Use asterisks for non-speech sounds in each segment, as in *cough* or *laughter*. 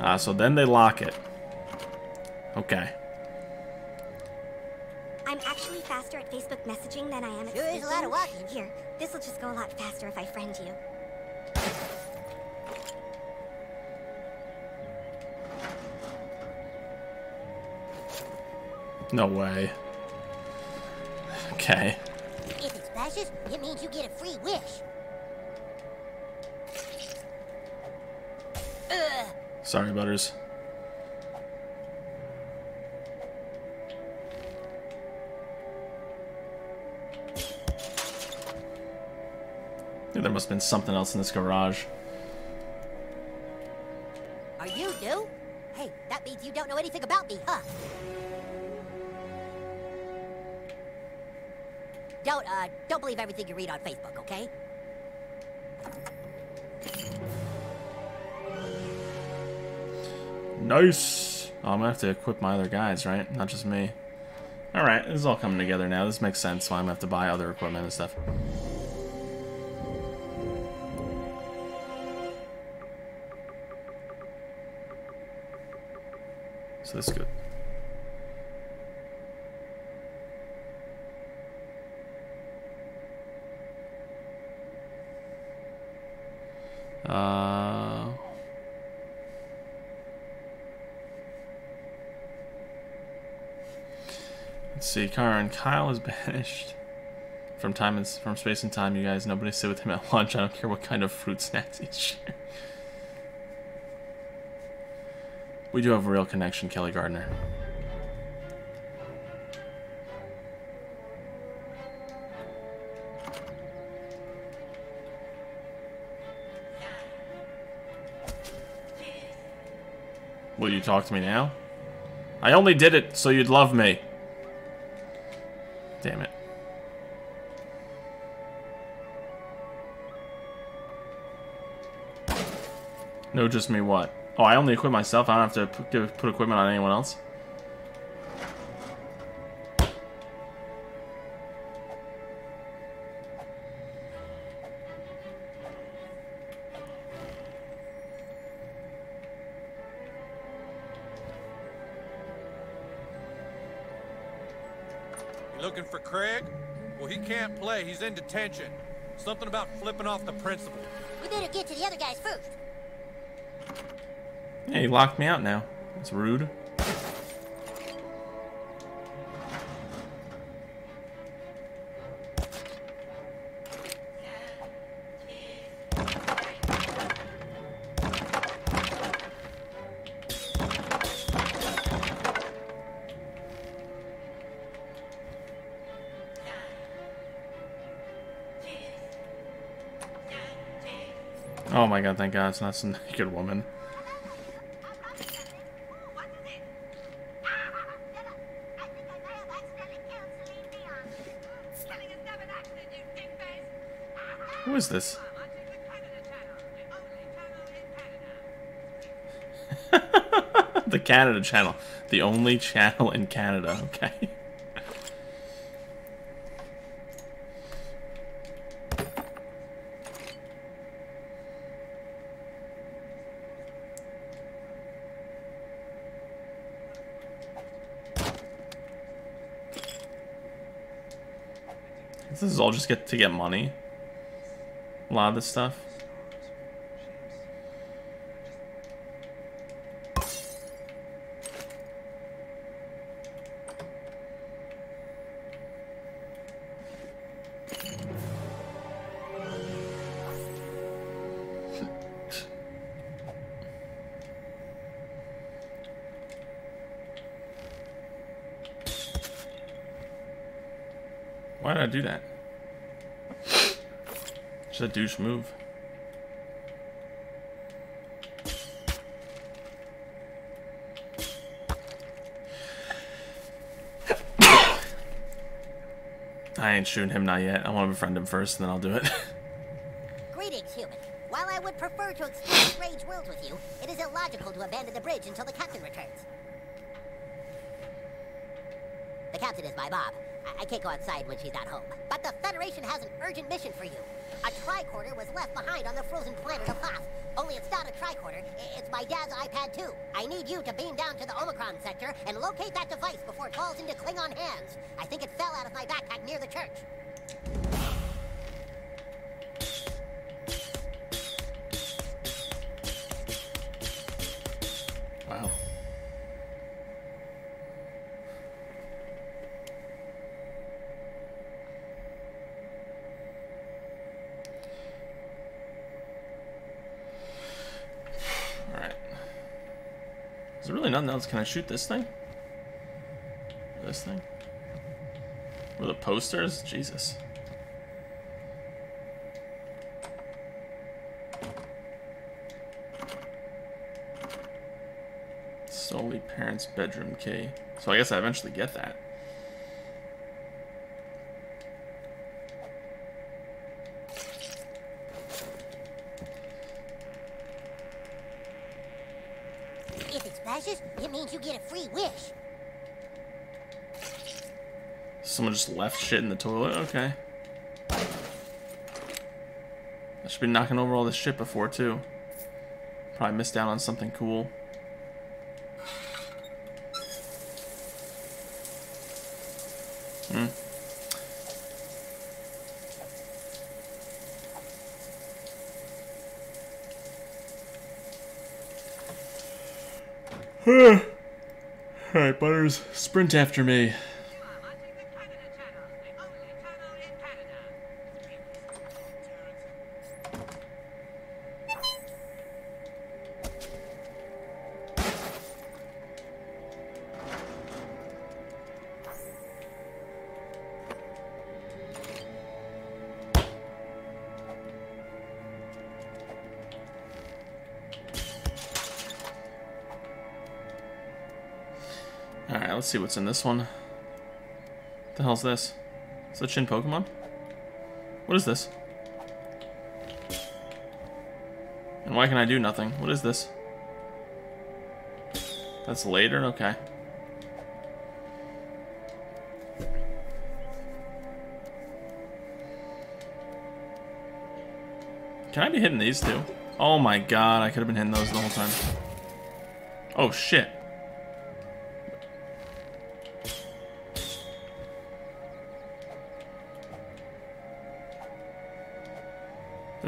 Uh, so then they lock it. Okay. I'm actually faster at Facebook messaging than I am at Sure is a lot of walking. Here, this will just go a lot faster if I friend you. No way. Okay. If it splashes, it means you get a free wish. Sorry, Butters. There must have been something else in this garage. Are you new? Hey, that means you don't know anything about me, huh? Don't, uh, don't believe everything you read on Facebook, okay? Nice! Oh, I'm gonna have to equip my other guys, right? Not just me. Alright, this is all coming together now. This makes sense why I'm gonna have to buy other equipment and stuff. So this is good. Uh, Karen, Kyle is banished from time and from space and time. You guys, nobody sit with him at lunch. I don't care what kind of fruit snacks he shares. We do have a real connection, Kelly Gardner. Will you talk to me now? I only did it so you'd love me. Damn it. No, just me what? Oh, I only equip myself. I don't have to put, equipment on anyone else. Play. He's in detention. Something about flipping off the principal. We better get to the other guys first. Yeah, he locked me out now. That's rude. It's not some *laughs* naked woman. Who is this? *laughs* the Canada channel. The only channel in Canada, okay. Just get to get money. A lot of this stuff. Just a douche move. *coughs* I ain't shooting him not yet. I want to befriend him first, and then I'll do it. *laughs* Greetings, human. While I would prefer to explore strange worlds with you, it is illogical to abandon the bridge until the captain returns. The captain is my mom. I, I can't go outside when she's not home. But the Federation has an urgent mission for you. A tricorder was left behind on the frozen planet of Hoth. Only it's not a tricorder, it's my dad's iPad 2. I need you to beam down to the Omicron sector and locate that device before it falls into Klingon hands. I think it fell out of my backpack near the church. Else? Can I shoot this thing? This thing? Or the posters? Jesus. Solely parents' bedroom key. So I guess I eventually get that. If it splashes, it means you get a free wish. Someone just left shit in the toilet? Okay. I should be knocking over all this shit before, too. Probably missed out on something cool. Hmm. *sighs* Alright, Butters, sprint after me. Let's see what's in this one. What the hell's this? Is that Chinpokomon? What is this? And why can I do nothing? What is this? That's later? Okay. Can I be hitting these two? Oh my god, I could have been hitting those the whole time. Oh shit.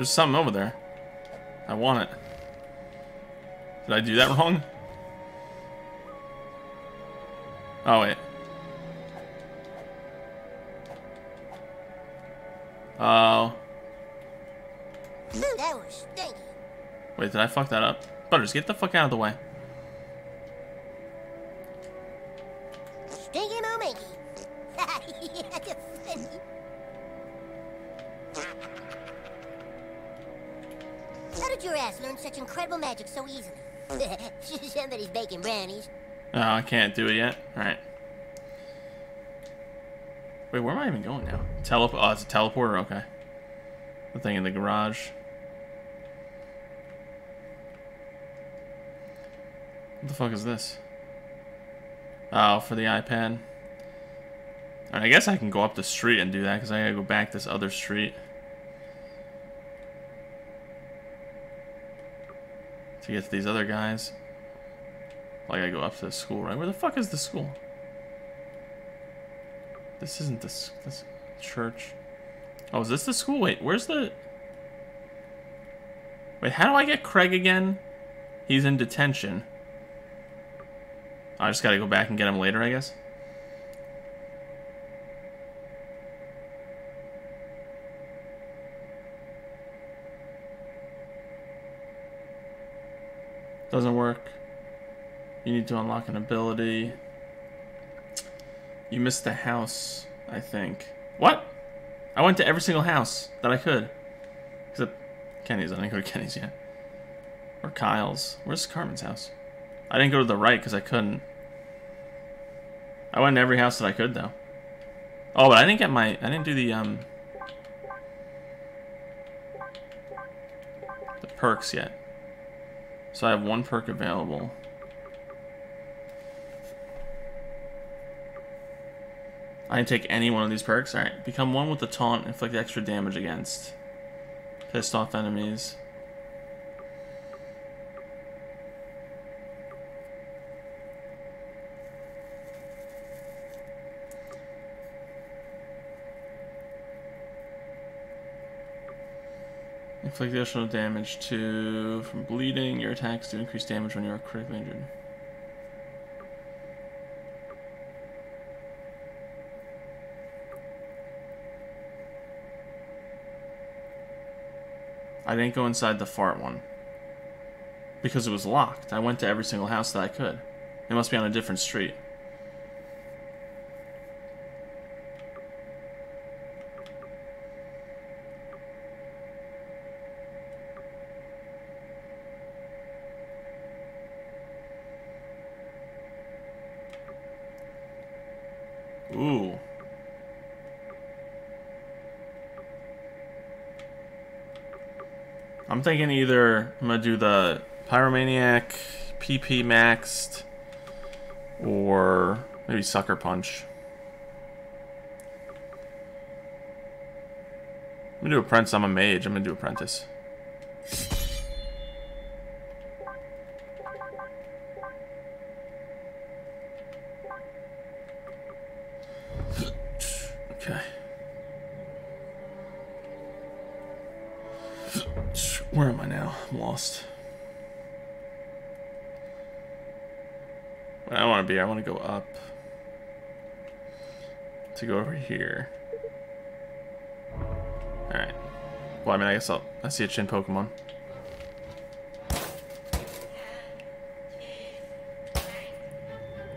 There's something over there. I want it. Did I do that wrong? Oh, wait. Oh. Ooh, that was stinky. Wait, did I fuck that up? Butters, get the fuck out of the way. Can't do it yet. Alright. Wait, where am I even going now? Telep- oh, it's a teleporter? Okay. The thing in the garage. What the fuck is this? Oh, for the iPad. I guess I can go up the street and do that, because I gotta go back this other street. To get to these other guys. Well, I gotta go up to the school, right? Where the fuck is the school? This isn't this this church. Oh, is this the school? Wait, where's the? Wait, how do I get Craig again? He's in detention. I just gotta go back and get him later, I guess. Doesn't work. You need to unlock an ability. You missed the house, I think. What? I went to every single house that I could. Except Kenny's. I didn't go to *laughs* Kenny's yet. Or Kyle's. Where's Cartman's house? I didn't go to the right because I couldn't. I went to every house that I could, though. Oh, but I didn't get my... I didn't do the, um... The perks yet. So I have one perk available. I can take any one of these perks. Alright. Become one with the taunt. Inflict extra damage against. Pissed off enemies. Inflict additional damage to from bleeding. Your attacks do increase damage when you are critically injured. Didn't go inside the fart one. Because it was locked. I went to every single house that I could. It must be on a different street. Ooh. I'm thinking either I'm gonna do the Pyromaniac, PP maxed, or maybe Sucker Punch. I'm gonna do Apprentice. I'm a mage. I'm gonna do Apprentice. Lost. I want to be, I want to go up. To go over here. Alright. Well, I mean, I guess I'll... I see a Chinpokomon.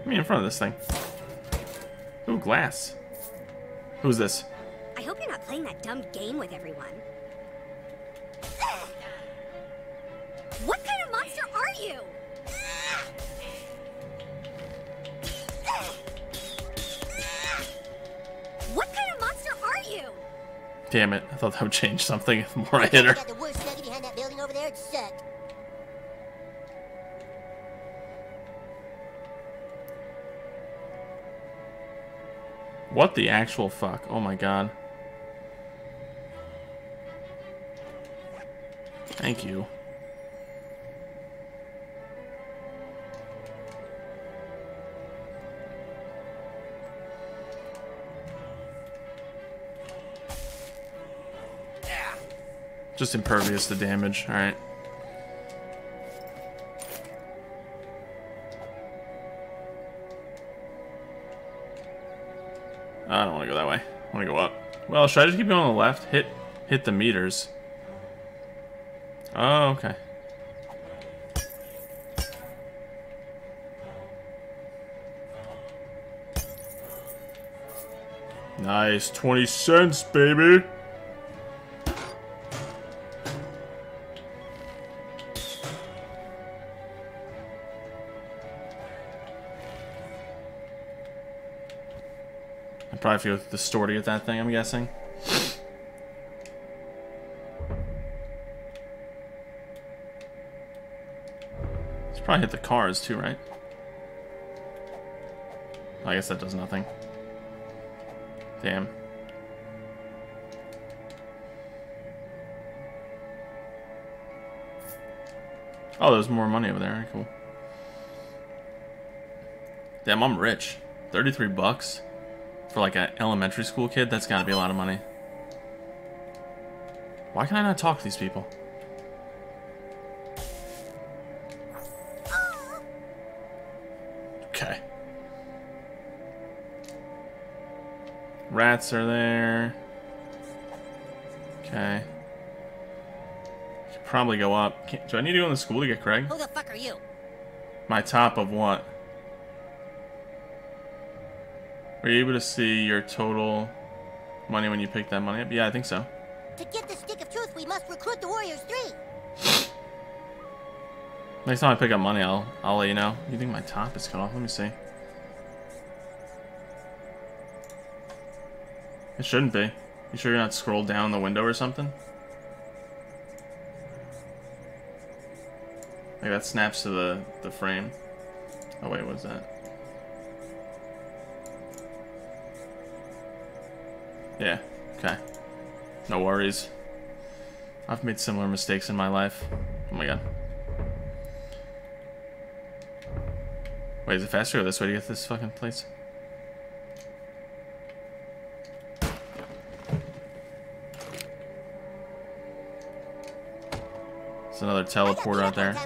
Me in front of this thing. Ooh, glass. Who's this? I hope you're not playing that dumb game with everyone. Damn it. I thought that would change something the more I hit her. Got the worst nugget behind that building over there. It's set. What the actual fuck? Oh my god. Thank you. Just impervious to damage. Alright. I don't want to go that way. I want to go up. Well, should I just keep going on the left? Hit, hit the meters. Oh, okay. Nice, 20 cents, baby. Go through the store to get that thing, I'm guessing. It's probably hit the cars too, right? I guess that does nothing. Damn. Oh, there's more money over there. Cool. Damn, I'm rich. 33 bucks for like an elementary school kid? That's gotta be a lot of money. Why can I not talk to these people? Okay. Rats are there. Okay. Should probably go up. Can't, do I need to go in the school to get Craig? Who the fuck are you? My top of what? Were you able to see your total money when you picked that money up? Yeah, I think so. To get the stick of truth, we must recruit the Warriors Three. *sighs* Next time I pick up money, I'll I'll let you know. You think my top is cut off? Let me see. It shouldn't be. You sure you're not scrolled down the window or something? Like that snaps to the the frame. Oh wait, what's that? Okay. No worries. I've made similar mistakes in my life. Oh my god. Wait, is it faster or this way to get this fucking place? It's another I got teleport out there. there.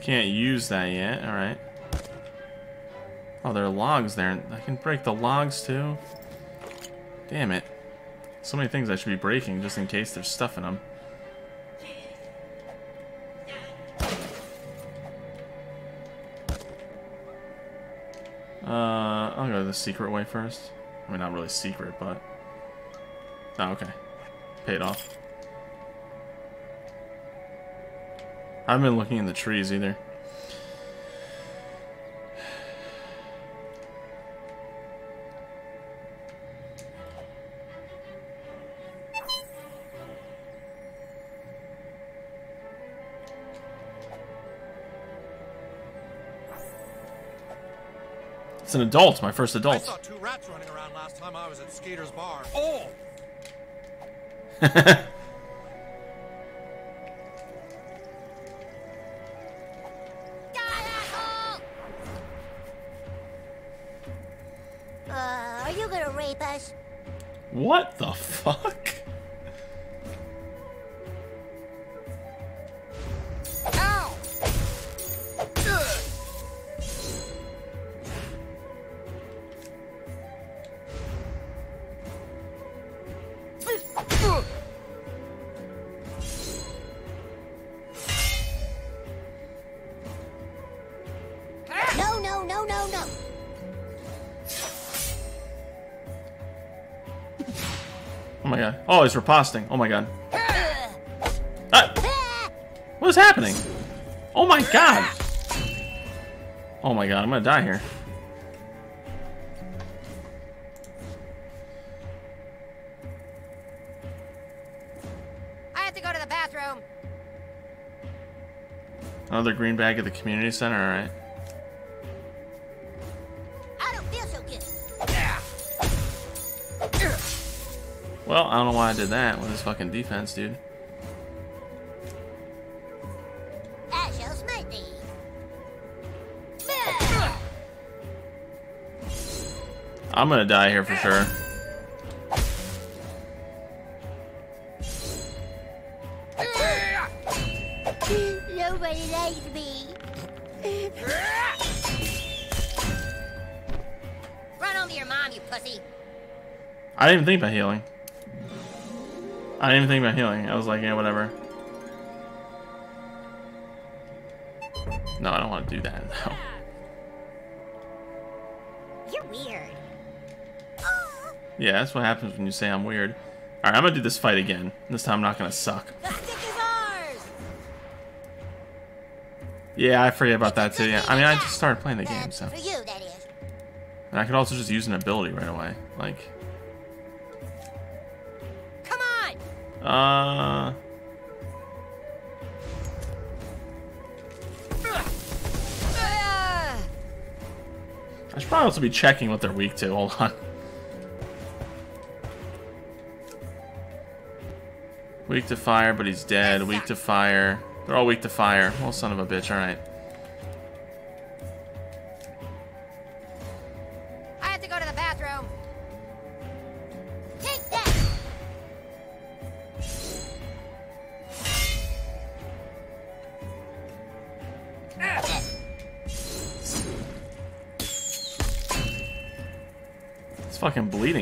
Can't use that yet, alright. Oh, there are logs there. And I can break the logs too. Damn it. So many things I should be breaking just in case there's stuff in them. Uh, I'll go the secret way first. I mean, not really secret, but... Oh, okay. Paid off. I haven't been looking in the trees either. It's an adult, my first I adult. saw two rats running around last time I was at Skeeter's bar. Oh! *laughs* Uh, are you gonna rape us? what the Oh. Oh, he's riposting. Oh my god. Ah! What is happening? Oh my god! Oh my god, I'm gonna die here. I have to go to the bathroom. Another green bag at the community center, alright. Well, I don't know why I did that with his fucking defense, dude. I shall smite thee. I'm gonna die here for sure. Nobody likes me. Run to your mom, you pussy. I didn't even think about healing. I didn't even think about healing. I was like, yeah, whatever. No, I don't want to do that. No. *laughs* You're weird. Yeah, that's what happens when you say I'm weird. Alright, I'm gonna do this fight again. This time I'm not gonna suck. The stick is ours. Yeah, I forget about that too. Yeah, I mean, I just started playing the game, so. For you, that is. And I could also just use an ability right away. Like, uh... I should probably also be checking what they're weak to. Hold on. Weak to fire, but he's dead. Weak to fire. They're all weak to fire. Well, son of a bitch. Alright. I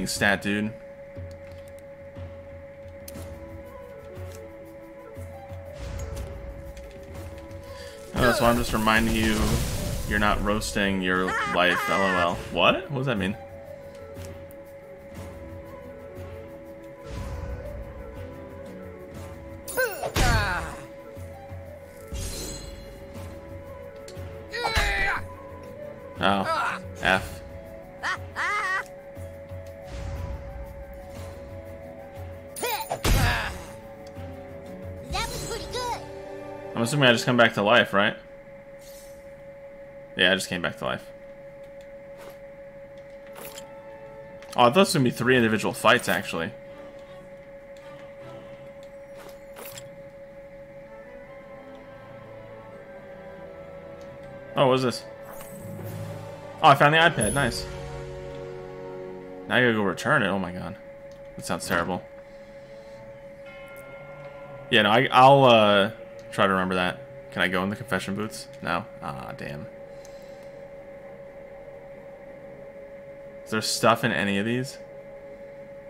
stat, dude. Oh, so I'm just reminding you you're not roasting your life, lol. What? What does that mean? I just come back to life, right? Yeah, I just came back to life. Oh, I thought this was gonna be three individual fights, actually. Oh, what is this? Oh, I found the iPad. Nice. Now I gotta go return it. Oh my god. That sounds terrible. Yeah, no, I, I'll uh, try to remember that. Can I go in the confession booths? No? Ah, damn. Is there stuff in any of these?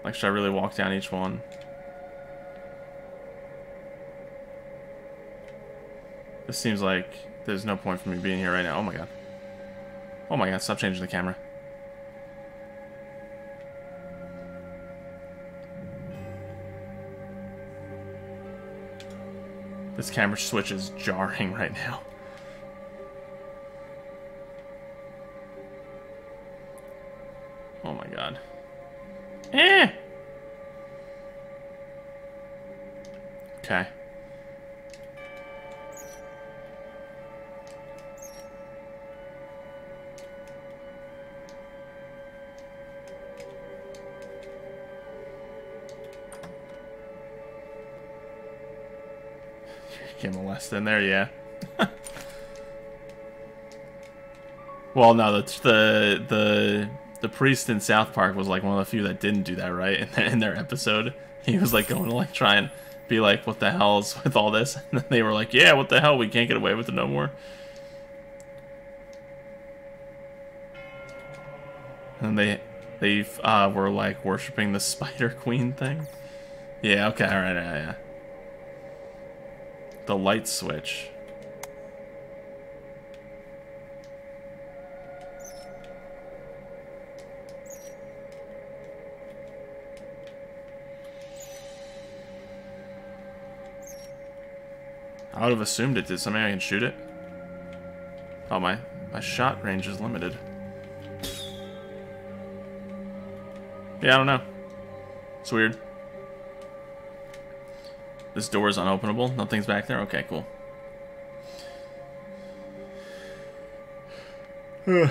Like, should I really walk down each one? This seems like there's no point for me being here right now. Oh my god. Oh my god, stop changing the camera. This camera switch is jarring right now. Oh my god. Eh! Okay. Get molested in there, yeah. *laughs* well, no, the, the the the priest in South Park was like one of the few that didn't do that, right? *laughs* In their, in their episode, he was like going to like try and be like, "What the hell's with all this?" *laughs* And then they were like, "Yeah, what the hell? We can't get away with it no more." And they they uh, were like worshiping the Spider Queen thing. Yeah. Okay. All right. Yeah. yeah. The light switch. I would have assumed it did something I can shoot it. Oh, my, my shot range is limited. Yeah, I don't know. It's weird. This door is unopenable. Nothing's back there. Okay, cool. *sighs*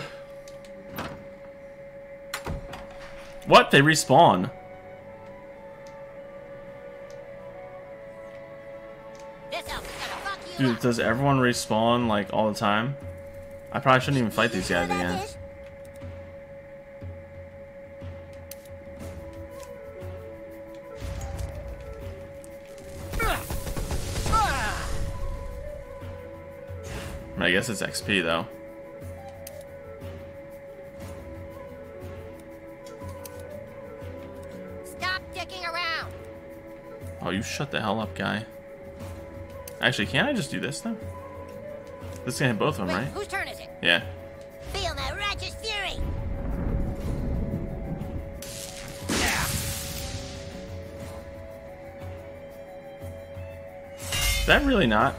what? They respawn. Dude, does everyone respawn, like, all the time? I probably shouldn't even fight these guys again. I, guess it's XP, though. Stop dicking around. Oh, you shut the hell up, guy. Actually, can't I just do this, though? This is gonna hit both of them, Wait, right? whose turn is it? Yeah. Feel that righteous fury. Is that really not?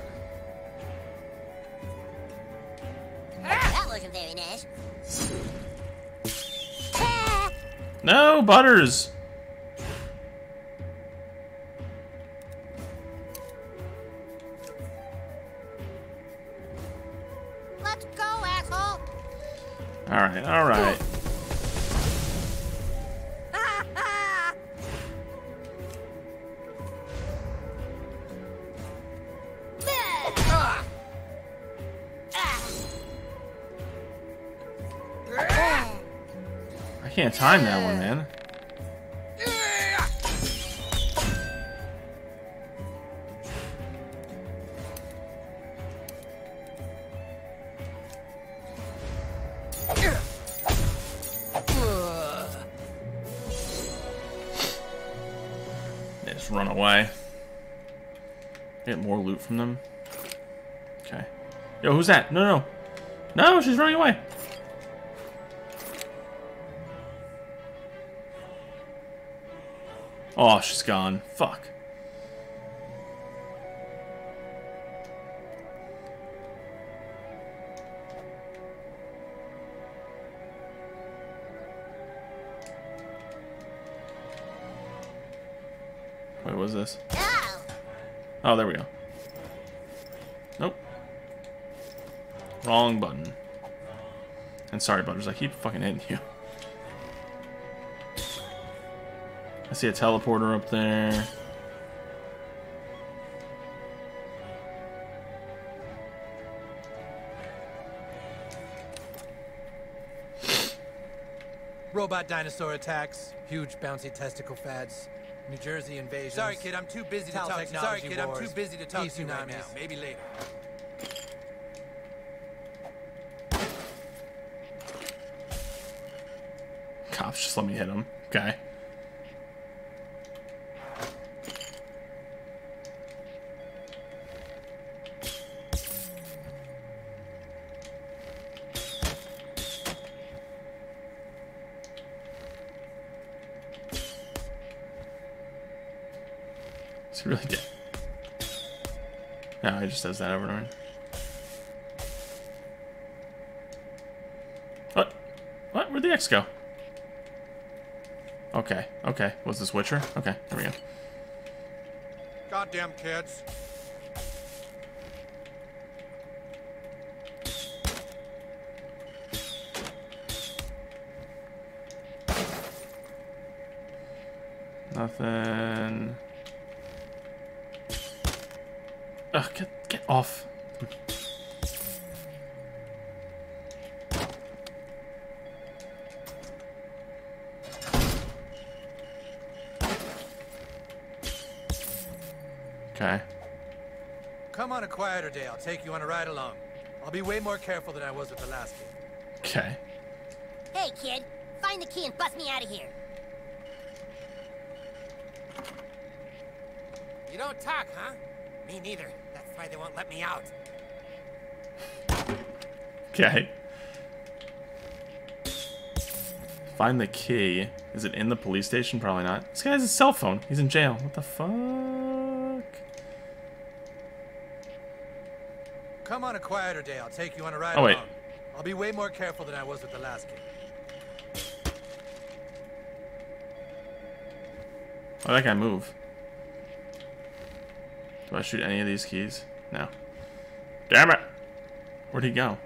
No, Butters! Let's go, asshole. Alright, alright. Time that one, man. They just run away. Get more loot from them. Okay. Yo, who's that? No, no. No, she's running away. Oh, she's gone. Fuck. Wait, was this? Oh. Oh, there we go. Nope. Wrong button. And sorry, Butters, I keep fucking hitting you. I see a teleporter up there. Robot dinosaur attacks, huge bouncy testicle fads, New Jersey invasion. Sorry, kid, I'm too busy to talk. Sorry, technology kid, I'm too busy to talk to you right now. Maybe later. Cops just let me hit him. Okay. He just does that over and over. What? What? Where'd the X go? Okay, okay. Was this Witcher? Okay, there we go. Goddamn kids. Nothing. Ugh, get off. Okay. Come on a quieter day. I'll take you on a ride along. I'll be way more careful than I was with the last kid. Okay. Hey, kid, find the key and bust me out of here. You don't talk, huh? Me neither. That's why they won't let me out. Okay. Find the key. Is it in the police station? Probably not. This guy has a cell phone. He's in jail. What the fuck? Come on a quieter day. I'll take you on a ride Oh, wait. along. I'll be way more careful than I was with the last kid. Why that guy move? Do I shoot any of these keys? No. Damn it! Where'd he go?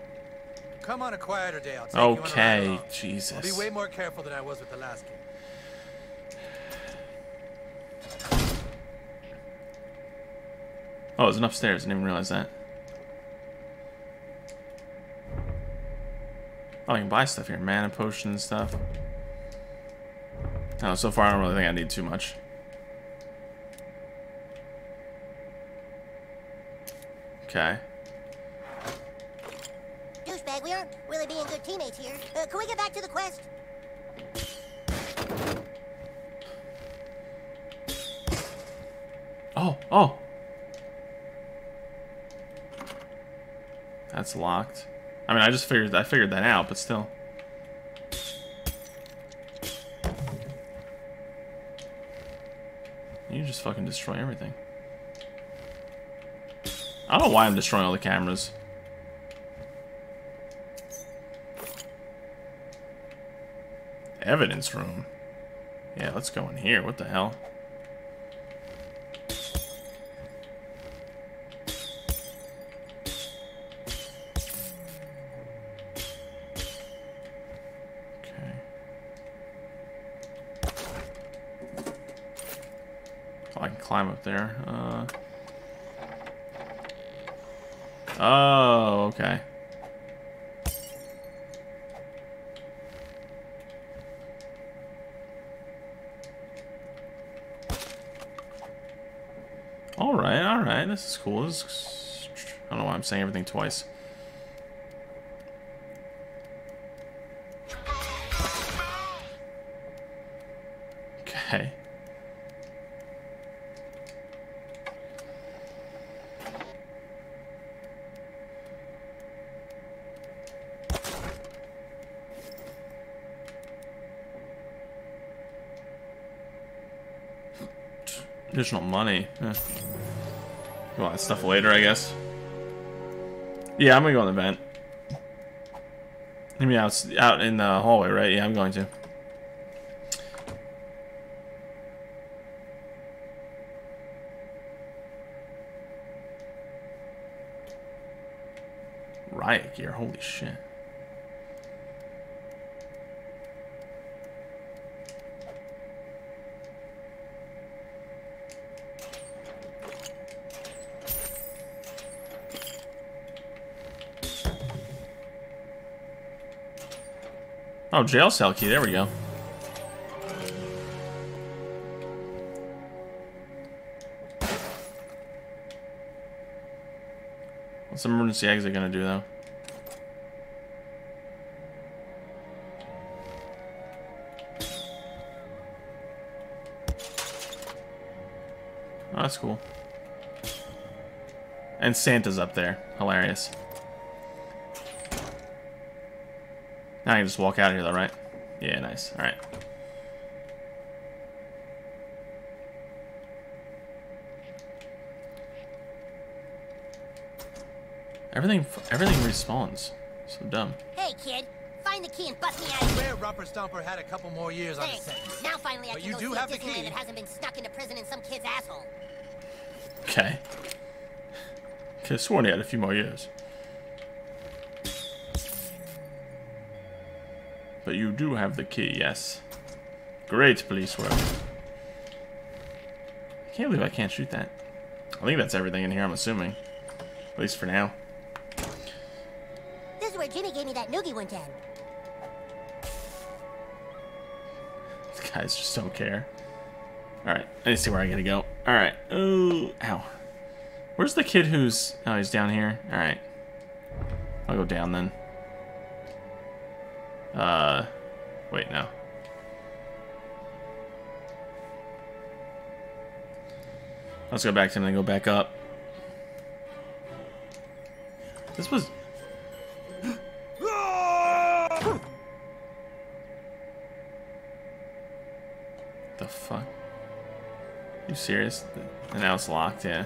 Come on a quieter day. I'll take you on Okay, along. I'll be Jesus. way more careful than I was with the last kid. Oh, it was an upstairs. I didn't even realize that. Oh, you can buy stuff here. Mana potion and stuff. No, so far I don't really think I need too much. Okay. Douchebag, we aren't really being good teammates here. Uh, can we get back to the quest? Oh, oh. That's locked. I mean, I just figured I figured that out, but still. You just fucking destroy everything. I don't know why I'm destroying all the cameras. Evidence room. Yeah, let's go in here. What the hell? Okay. Oh, I can climb up there. Uh... Oh, okay. Alright, alright. This is cool. This is... I don't know why I'm saying everything twice. Okay. Additional money. Eh. That stuff later, I guess. Yeah, I'm gonna go in the vent. I mean, out, out in the hallway, right? Yeah, I'm going to. Riot gear, holy shit. Oh, jail cell key. There we go. What's emergency exit gonna do though? Oh, that's cool. And Santa's up there. Hilarious. I can just walk out of here though, right? Yeah, nice. Alright. Everything everything respawns. So dumb. Hey, kid. Find the key and bust me out of here. Swear Rumper Stomper had a couple more years on the Thanks. sentence. Now finally I But can you go do see a have the Disneyland key. that hasn't been stuck into prison in some kid's asshole. Okay. Could have sworn he had a few more years. But you do have the key, yes. Great police work. I can't believe I can't shoot that. I think that's everything in here, I'm assuming. At least for now. This is where Jimmy gave me that noogie one time. *laughs* These guys just don't care. Alright, I need to see where I gotta go. Alright. Oh, ow. Where's the kid who's... Oh, he's down here? Alright. I'll go down then. Uh, wait, no. Let's go back to him and then go back up. This was... the fuck? You serious? And now it's locked, yeah.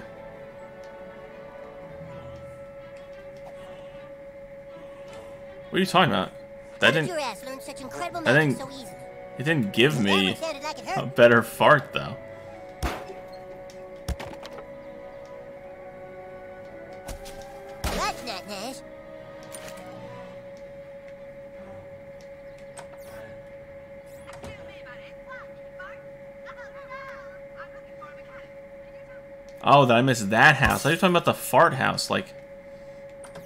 What are you talking about? That did didn't your ass learn such incredible I think- so it didn't give me one sounded like it a better fart though. That's not nice. Excuse me, buddy. What? Mark? Oh, hello. I'm looking for a mechanic. Can you tell Oh, that I missed that house. I was talking about the fart house, like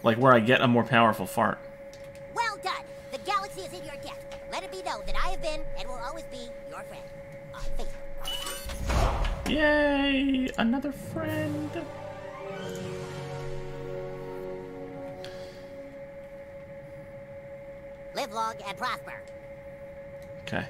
like where I get a more powerful fart. Yay! Another friend. Live long and prosper. Okay.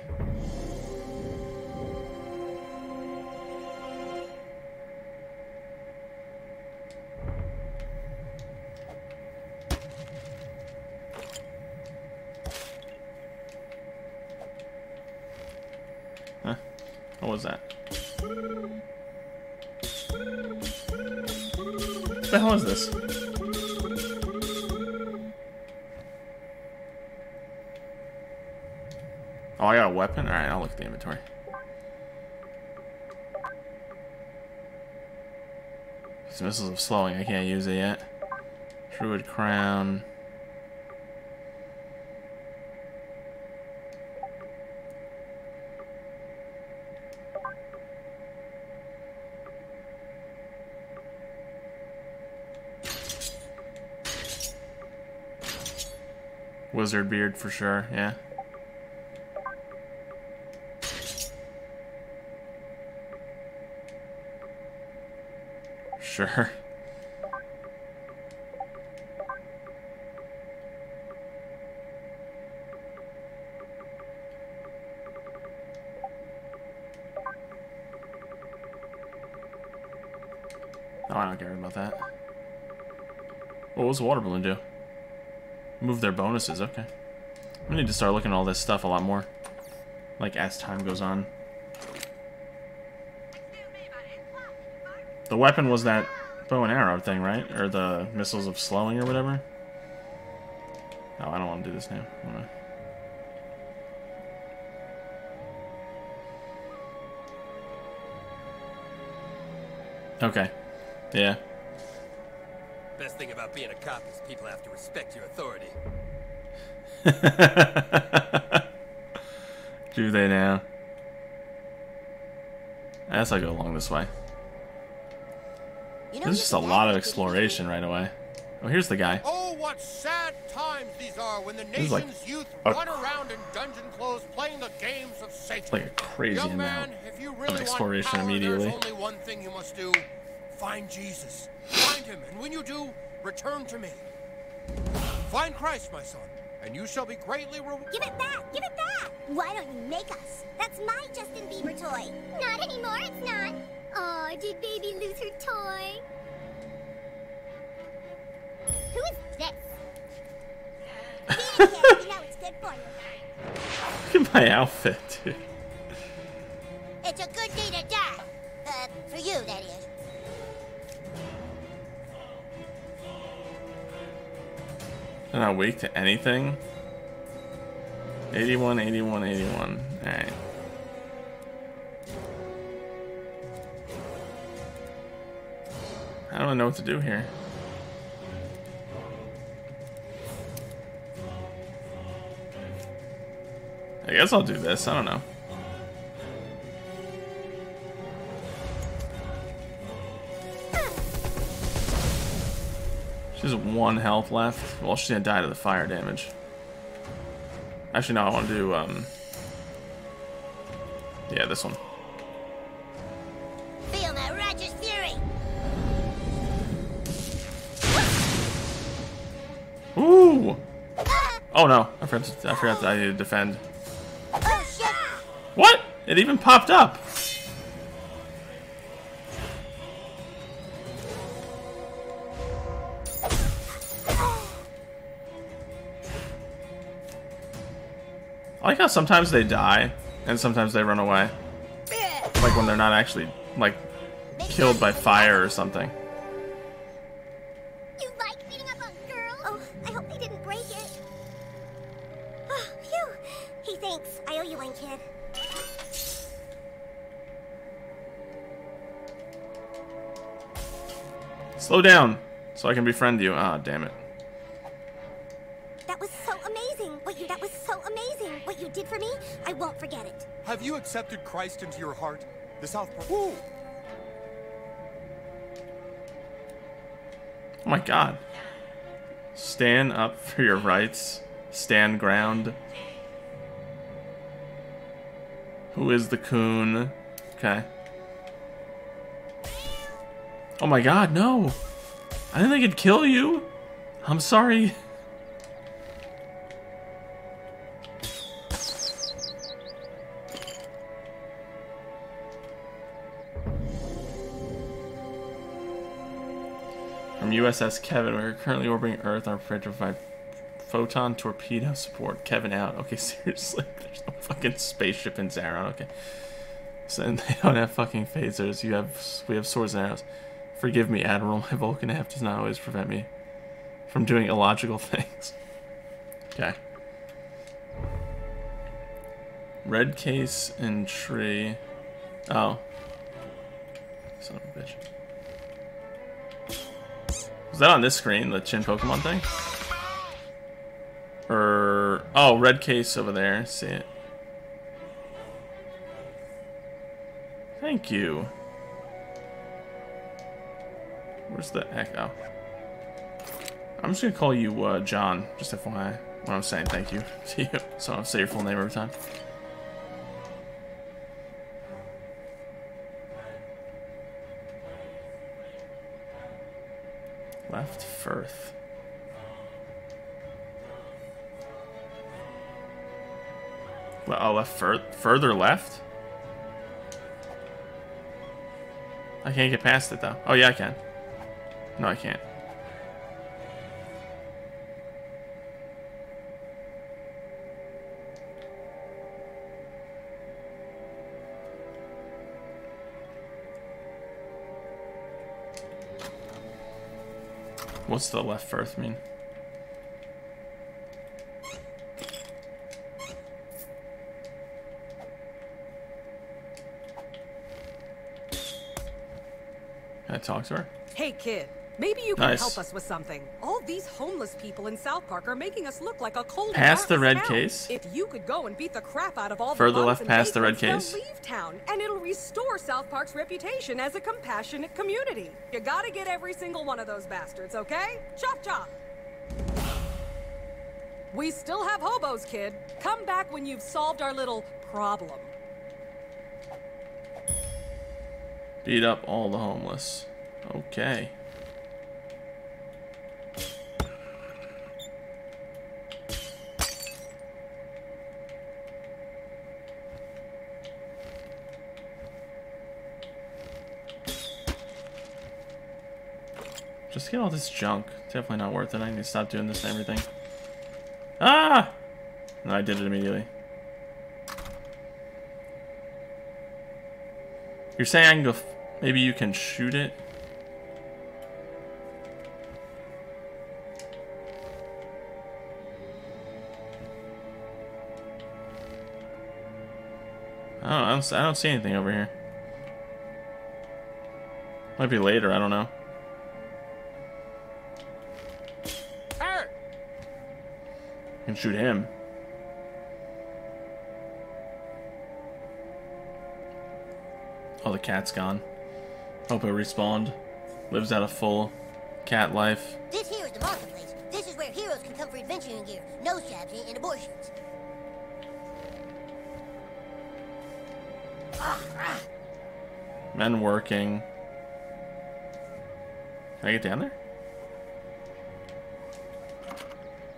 These missiles of slowing, I can't use it yet. Druid crown. Wizard beard for sure, yeah. Sure. No, I don't care about that. What was the water balloon do? Move their bonuses, okay. We need to start looking at all this stuff a lot more. Like as time goes on. Excuse me, buddy. What? Mark? The weapon was that bow and arrow thing, right? Or the missiles of slowing or whatever? Oh, I don't want to do this now. I Okay. Yeah. Best thing about being a cop is people have to respect your authority. *laughs* do they now? I guess I'll go along this way. You know, There's you just a lot of act like it exploration right away. Oh, here's the guy. Oh, what's sad times these are when the is like nation's youth a run around in dungeon clothes playing the games of Satan. like a crazy Young amount man, if you really exploration want power, immediately. there's only one thing you must do. Find Jesus. Find him, and when you do, return to me. Find Christ, my son, and you shall be greatly rewarded. Give it back! Give it back! Why don't you make us? That's my Justin Bieber toy. Not anymore, it's not. Aw, did baby lose her toy? Who is this? Be it, kid. You know it's good for you. *laughs* Look at my outfit, dude. It's a good day to die. Uh, for you, that is. I'm not weak to anything. 81, 81, 81. Alright. I don't know what to do here. I guess I'll do this. I don't know. She has one health left. Well, she's gonna die to the fire damage. Actually, no, I want to do, um... Yeah, this one. Oh no, I forgot, to, I forgot that I need to defend. What? It even popped up! I like how sometimes they die, and sometimes they run away. Like when they're not actually, like, killed by fire or something. Slow down, so I can befriend you. Ah, damn it. That was so amazing. What you that was so amazing. What you did for me, I won't forget it. Have you accepted Christ into your heart? The South Park. Woo! Oh my god. Stand up for your rights. Stand ground. Who is the coon? Okay. Oh my god, no! I think it'd kill you! I'm sorry. From USS Kevin, we are currently orbiting Earth to provide photon torpedo support. Kevin out. Okay, *laughs* seriously, there's no fucking spaceship in Zaron. Okay, so they don't have fucking phasers. You have, we have swords and arrows. Forgive me, Admiral. My Vulcan F does not always prevent me from doing illogical things. Okay. Red case and tree. Oh. Son of a bitch. Was that on this screen, the Chinpokomon thing? Or oh, red case over there. See it. Thank you. Where's the echo? I'm just gonna call you uh, John, just FYI. When I'm saying thank you *laughs* to you, so I don't say your full name every time. Left Firth. Oh, left fur further left? I can't get past it though. Oh yeah, I can. No, I can't. What's the left Firth mean? Can I talk to her? Hey, kid. Maybe you can Nice. help us with something. All these homeless people in South Park are making us look like a cold. Past the red town. case? If you could go and beat the crap out of all Further the left past the red case? leave town, and it'll restore South Park's reputation as a compassionate community. You gotta get every single one of those bastards, okay? Chop chop. We still have hobos, kid. Come back when you've solved our little problem. Beat up all the homeless. Okay. Just get all this junk. Definitely not worth it. I need to stop doing this and everything. Ah! No, I did it immediately. You're saying I can go... Maybe you can shoot it? I don't, I don't see anything over here. Might be later, I don't know. Can shoot him. Oh, the cat's gone. Hope it respawned. Lives out a full cat life. This here is the marketplace. This is where heroes can come for adventuring gear, nose jabs, and abortions. Men working. Can I get down there?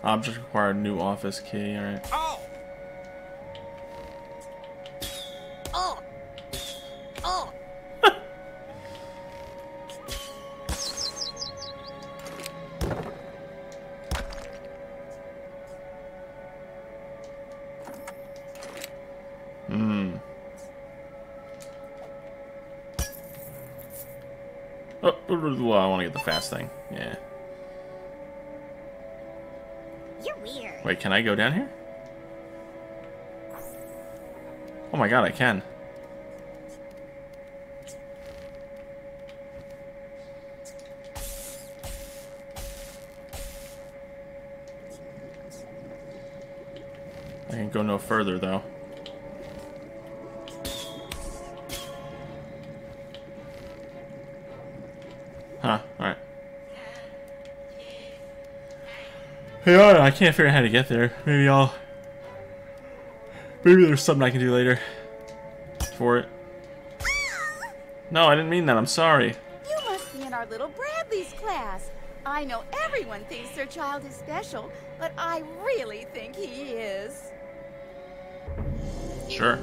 Object required new office key, alright. Can I go down here? Oh my god, I can. I can go no further, though. Hey, alright, I can't figure out how to get there. Maybe I'll... Maybe there's something I can do later. For it. No, I didn't mean that. I'm sorry. You must be in our little Bradley's class. I know everyone thinks their child is special, but I really think he is. Sure.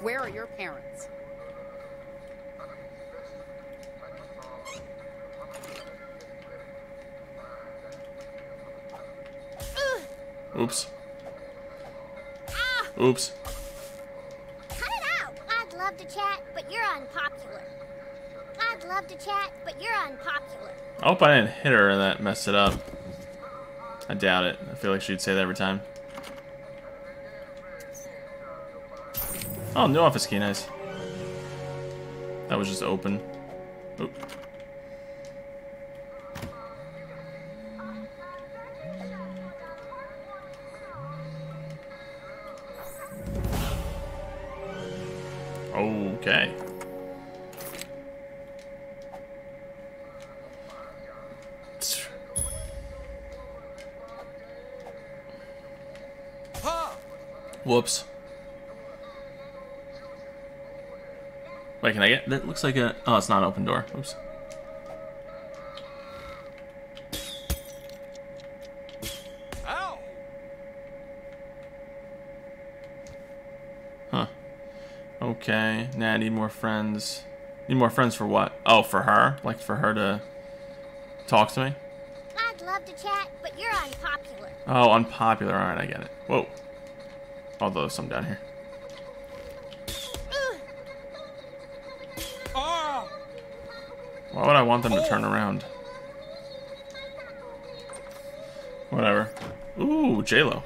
Where are your parents? Oops. Ah! Oops. Cut it out! I'd love to chat, but you're unpopular. I'd love to chat, but you're unpopular. I hope I didn't hit her and that messed it up. I doubt it. I feel like she'd say that every time. Oh, new office key, nice. That was just open. Okay. Whoops. Wait, can I get? That looks like a. Oh, it's not an open door. Oops. Okay. Nah, I need more friends. Need more friends for what? Oh, for her? Like for her to talk to me? I'd love to chat, but you're unpopular. Oh, unpopular. Alright, I get it. Whoa. Although some down here. Ah! Why would I want them to turn around? Whatever. Ooh, J-Lo.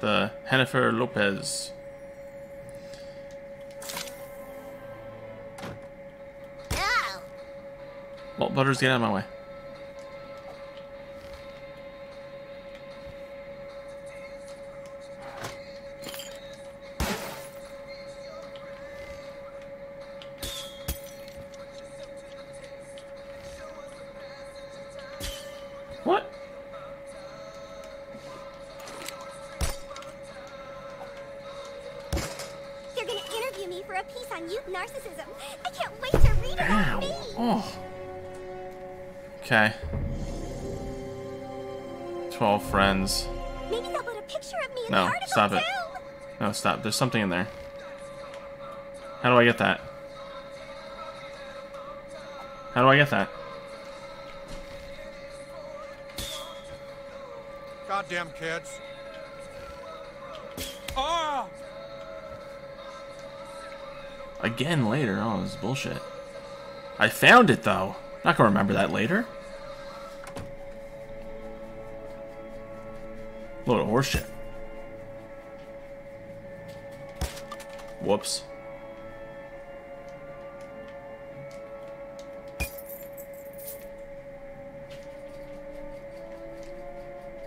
The Jennifer Lopez. Butters, get out of my way. Stop. There's something in there. How do I get that? How do I get that? Goddamn kids. Ah! Again later. Oh, this is bullshit. I found it though. Not gonna remember that later. Load of horseshit. Whoops.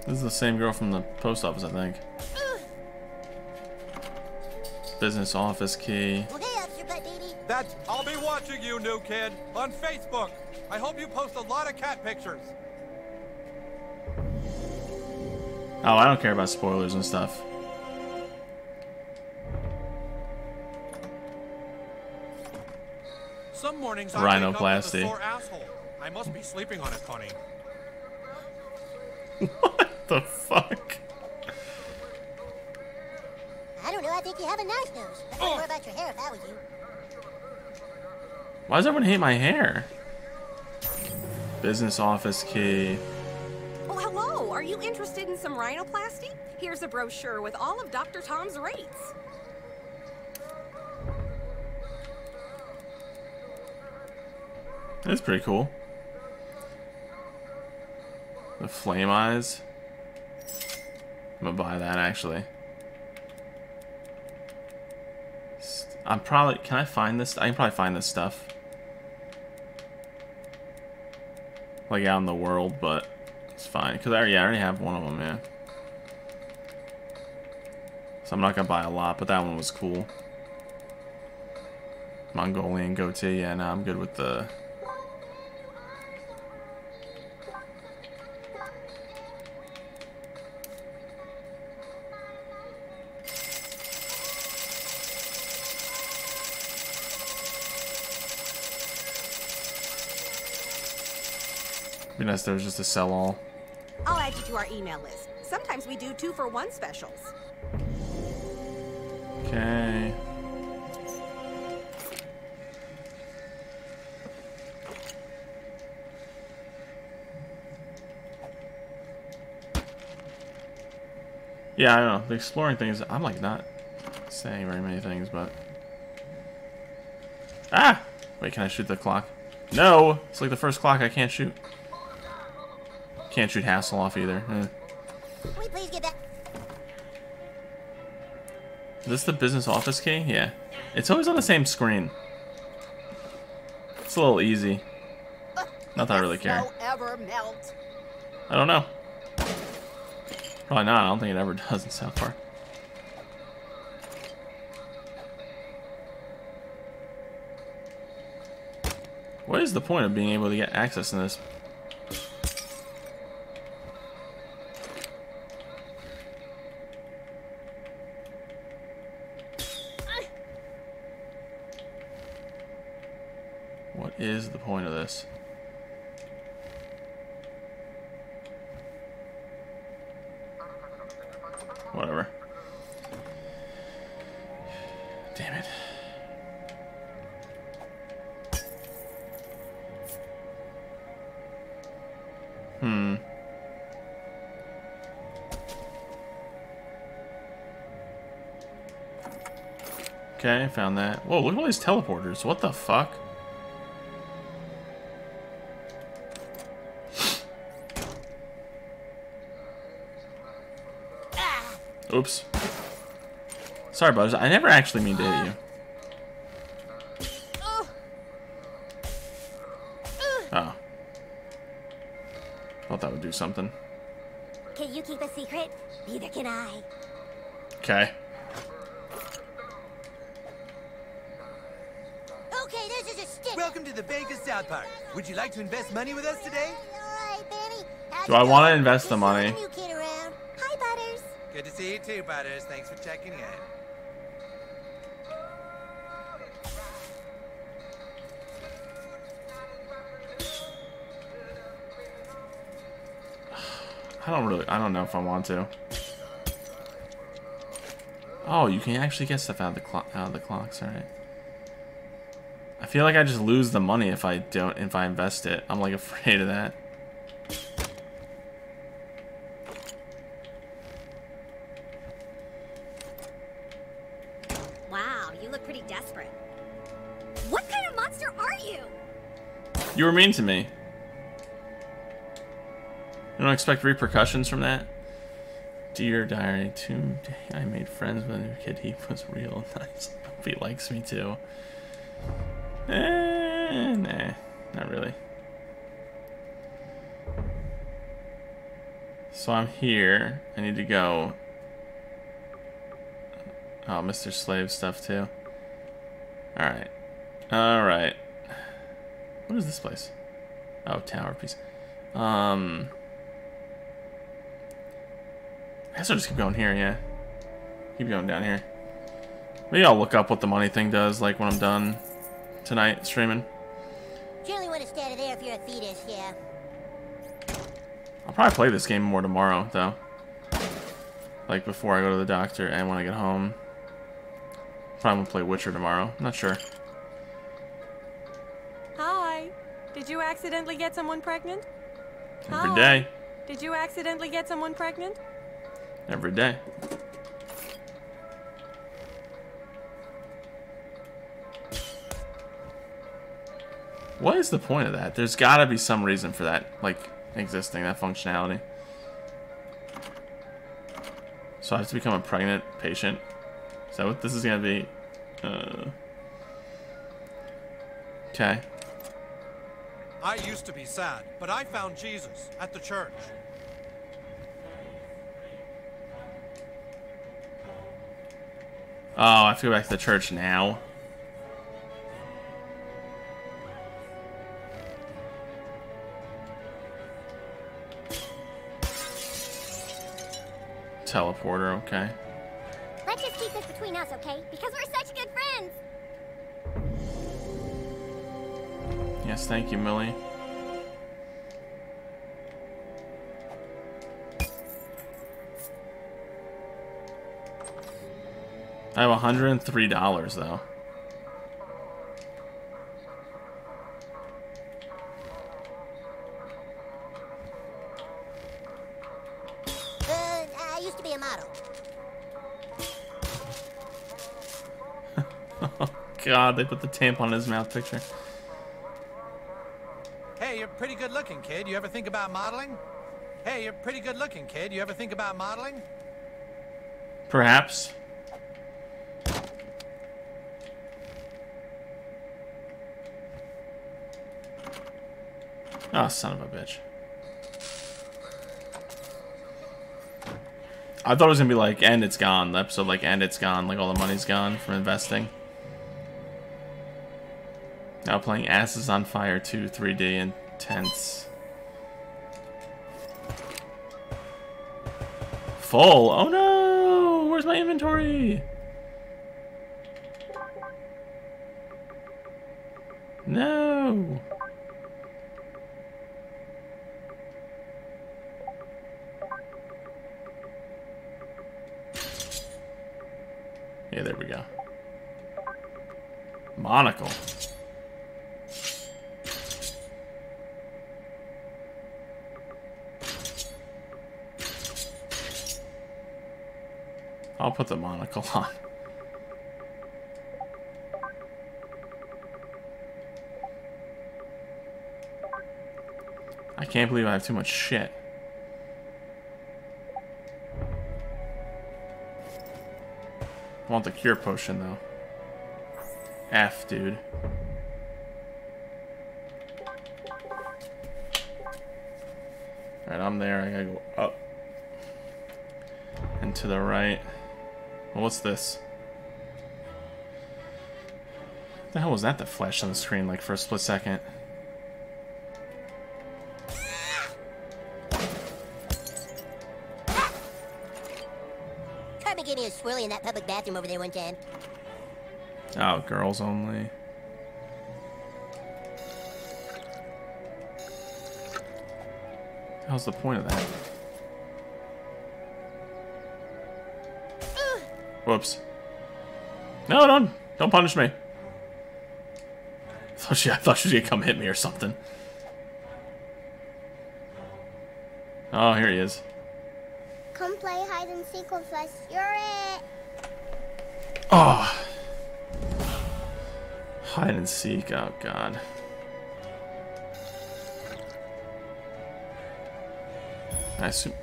This is the same girl from the post office, I think. Business office key. Well, hey, Officer Barbrady. That I'll be watching you, new kid, on Facebook. I hope you post a lot of cat pictures. Oh, I don't care about spoilers and stuff. Mornings I wake up with a Rhinoplasty. sore. I must be sleeping on it, Connie. what the fuck? I don't know. I think you have a nice nose. I'd worry about your hair if I was you. Why does everyone hate my hair? Business office key. Oh, hello. Are you interested in some rhinoplasty? Here's a brochure with all of Dr. Tom's rates. That's pretty cool. The flame eyes. I'm gonna buy that actually. I'm probably. Can I find this? I can probably find this stuff. Like out in the world, but it's fine. Because I, already- yeah, I already have one of them, yeah. So I'm not gonna buy a lot, but that one was cool. Mongolian goatee, yeah, no, I'm good with the Be nice if there was just a sell all. I'll add you to our email list. Sometimes we do two for one specials. Okay. Yeah, I don't know. The exploring things, I'm like not saying very many things, but. Ah! Wait, can I shoot the clock? No! It's like the first clock I can't shoot. Can't shoot Hasselhoff either. Eh. Can we please get back? Is this the business office key? Yeah. It's always on the same screen. It's a little easy. Not that I really care. Snow ever melt? I don't know. Probably not. I don't think it ever *laughs* does in South Park. What is the point of being able to get access to this? Whoa, look at all these teleporters. What the fuck? Oops. Sorry, Butters. I never actually mean to hit you. Oh. Thought that would do something. Can you keep a secret? Neither can I. Okay. Okay, the bank of South Park. Would you like to invest money with us today? Do I want to invest the money? Hi, Butters. Good to see you too, Butters. Thanks for checking in. *sighs* I don't really, I don't know if I want to. Oh, you can actually get stuff out of the, clock. out of the clocks, alright. I feel like I just lose the money if I don't, if I invest it. I'm like afraid of that. Wow, you look pretty desperate. What kind of monster are you? You were mean to me. You don't expect repercussions from that? Dear Diary, today I made friends with a new kid. He was real *laughs* nice. Hope he likes me too. Eh, nah, not really. So I'm here. I need to go. Oh, Mr. Slave stuff too. Alright. Alright. What is this place? Oh, tower piece. Um. I guess I'll just keep going here, yeah. Keep going down here. Maybe I'll look up what the money thing does, like, when I'm done tonight streaming. Surely want to stand there if you're a fetus, yeah. I'll probably play this game more tomorrow, though. Like, before I go to the doctor and when I get home. Probably gonna play Witcher tomorrow. I'm not sure. Hi. Did you accidentally get someone pregnant? Every Hi. day. Did you accidentally get someone pregnant? Every day. What is the point of that? There's gotta be some reason for that, like, existing, that functionality. So I have to become a pregnant patient? Is that what this is gonna be? Uh... Okay. I used to be sad, but I found Jesus at the church. Oh, I have to go back to the church now. Teleporter, okay. Let's just keep this between us, okay? Because we're such good friends. Yes, thank you, Millie. I have $103 though. God, they put the tampon in his mouth picture. Hey, you're pretty good looking, kid. You ever think about modeling? Hey, you're pretty good looking, kid. You ever think about modeling? Perhaps. Oh, son of a bitch. I thought it was gonna be like, and it's gone. The episode like, and it's gone. Like all the money's gone from investing. Now playing Asses on Fire 2 3D intense. Full. Oh no! Where's my inventory? No. Yeah, there we go. Monocle. I'll put the monocle on. I can't believe I have too much shit. I want the cure potion though. F, dude. Alright, I'm there. I gotta go up. And to the right. Well, what's this? the hell was that that flashed on the screen like for a split second? Cartman gave me a swirly in that public bathroom over there one time. Oh, girls only. How's the point of that? Whoops. No, don't don't punish me. I thought she, I thought she was gonna come hit me or something. Oh, here he is. Come play hide and seek with us. You're it. Oh. Hide and seek. Oh, God. I assume...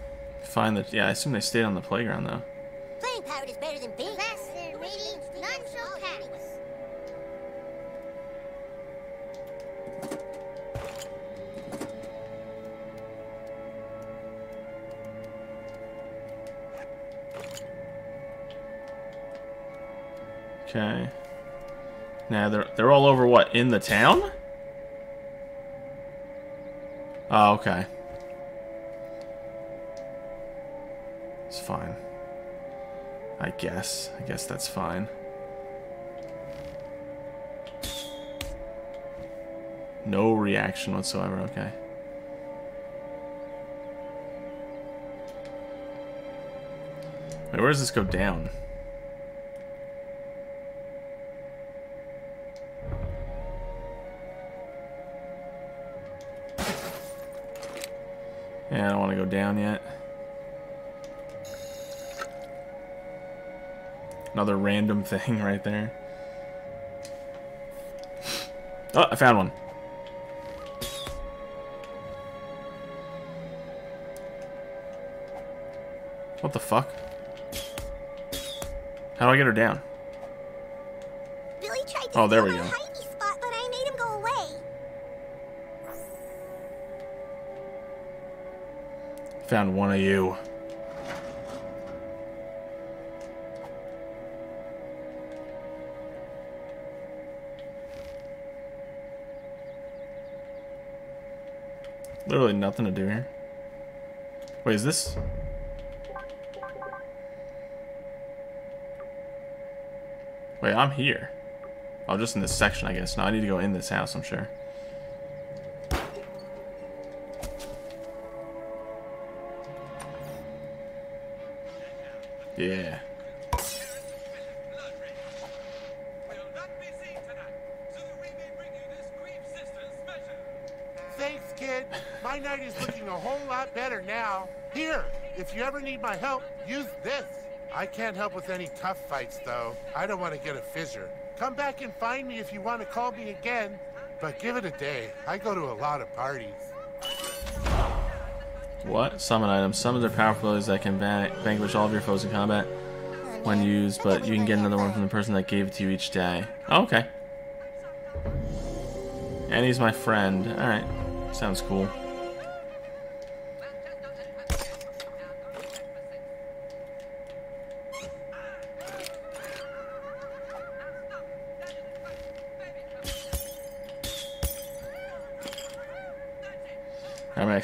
Find that... Yeah, I assume they stayed on the playground, though. They're, all over, what, in the town? Oh, okay. It's fine. I guess. I guess that's fine. No reaction whatsoever, okay. Wait, where does this go down? Yeah, I don't want to go down yet. Another random thing *laughs* right there. Oh, I found one. What the fuck? How do I get her down? Billy tried to Oh, there we go. Found one of you. Literally nothing to do here. Wait, is this... Wait, I'm here. Oh, just in this section, I guess. No, I need to go in this house, I'm sure. Can't help with any tough fights, though. I don't want to get a fissure. Come back and find me if you want to call me again. But give it a day. I go to a lot of parties. What? Summon items. Summons are powerful abilities that can van vanquish all of your foes in combat when used, but you can get another one from the person that gave it to you each day. Oh, okay. And he's my friend. Alright. Sounds cool.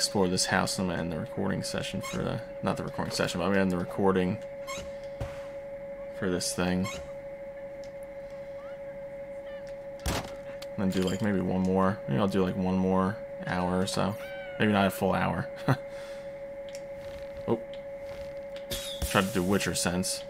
Explore this house and I'm gonna end the recording session for the not the recording session, but I'm gonna end the recording for this thing. And then do like maybe one more. Maybe I'll do like one more hour or so. Maybe not a full hour. *laughs* oh. Tried to do Witcher sense.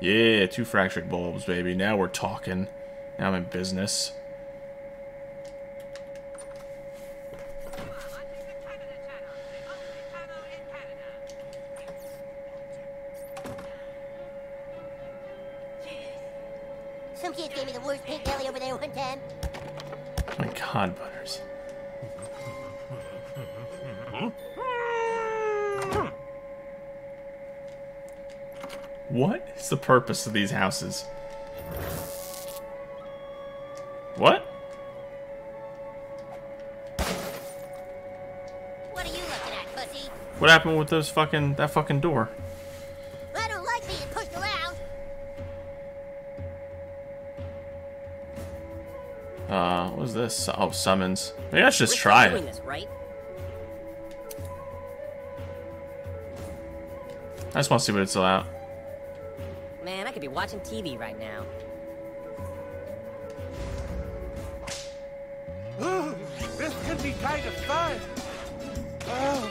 Yeah, two fractured bulbs, baby. Now we're talking. Now I'm in business. purpose of these houses. What? What are you looking at, pussy? What happened with those fucking that fucking door? I don't like being pushed around. Uh, what is this? Oh, summons. Maybe I should just try it. This, right? I just want to see what it's all about. Man, I could be watching TV right now. Ooh, this could be kind of fun. Oh.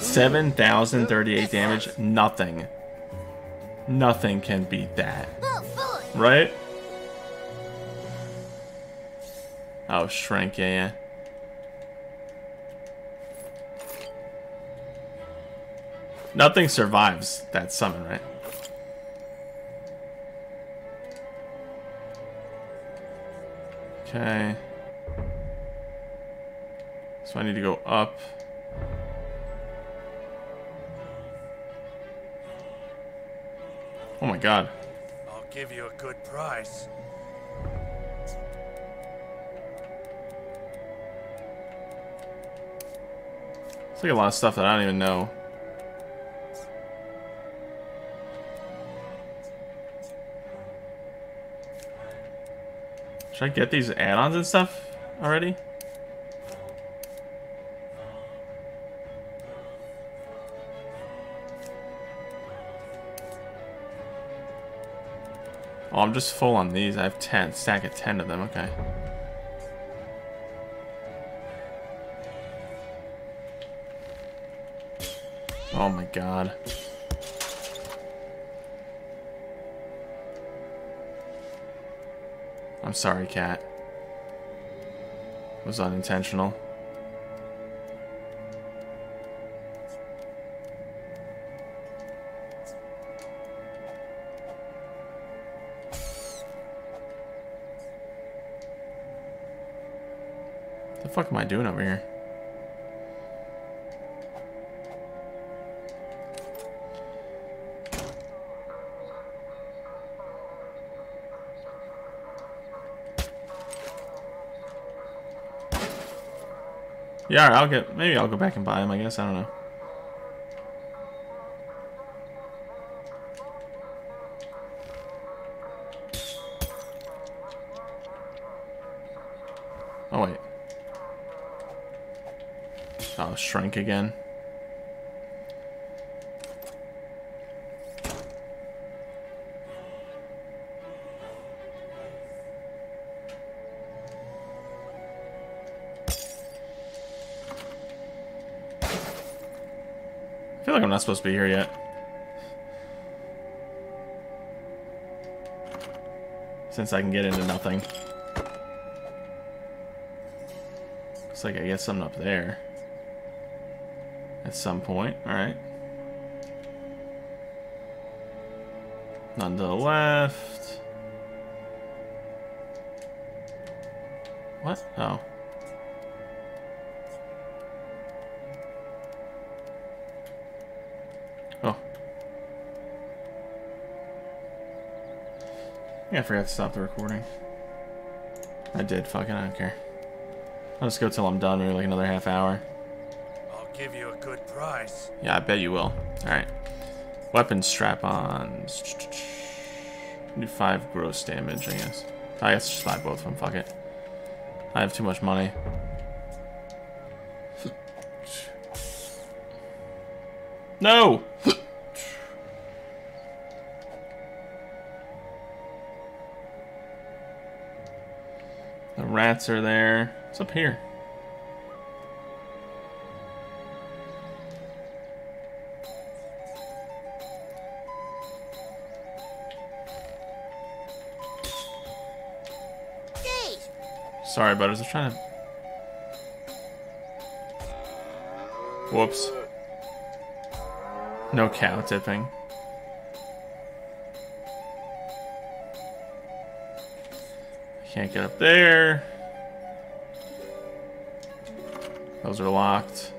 Seven thousand thirty-eight damage. Nothing. Nothing can beat that. Right? Oh, shrink. Yeah, yeah. Nothing survives that summon, right? Okay. So I need to go up. Oh my god. I'll give you a good price. It's like a lot of stuff that I don't even know. Should I get these add-ons and stuff already? Oh, I'm just full on these. I have 10, stack of 10 of them, okay. Oh my god. I'm sorry, cat. It was unintentional. What The fuck am I doing over here? Yeah, I'll get. Maybe I'll go back and buy them. I guess I don't know. Oh wait. Oh, shrink again. Not supposed to be here yet. Since I can get into nothing. Looks like I get something up there. At some point, alright. None to the left. What? Oh. Oh. Yeah, I forgot to stop the recording. I did, fucking, I don't care. I'll just go till I'm done, maybe like another half hour. I'll give you a good price. Yeah, I bet you will. Alright. Weapon strap-ons. Do five gross damage, I guess. I guess just buy both of them, fuck it. I have too much money. *laughs* No! Rats are there. What's up here? Jeez! Sorry, but I was trying to... Whoops. No cow tipping. Can't get up there. Those are locked.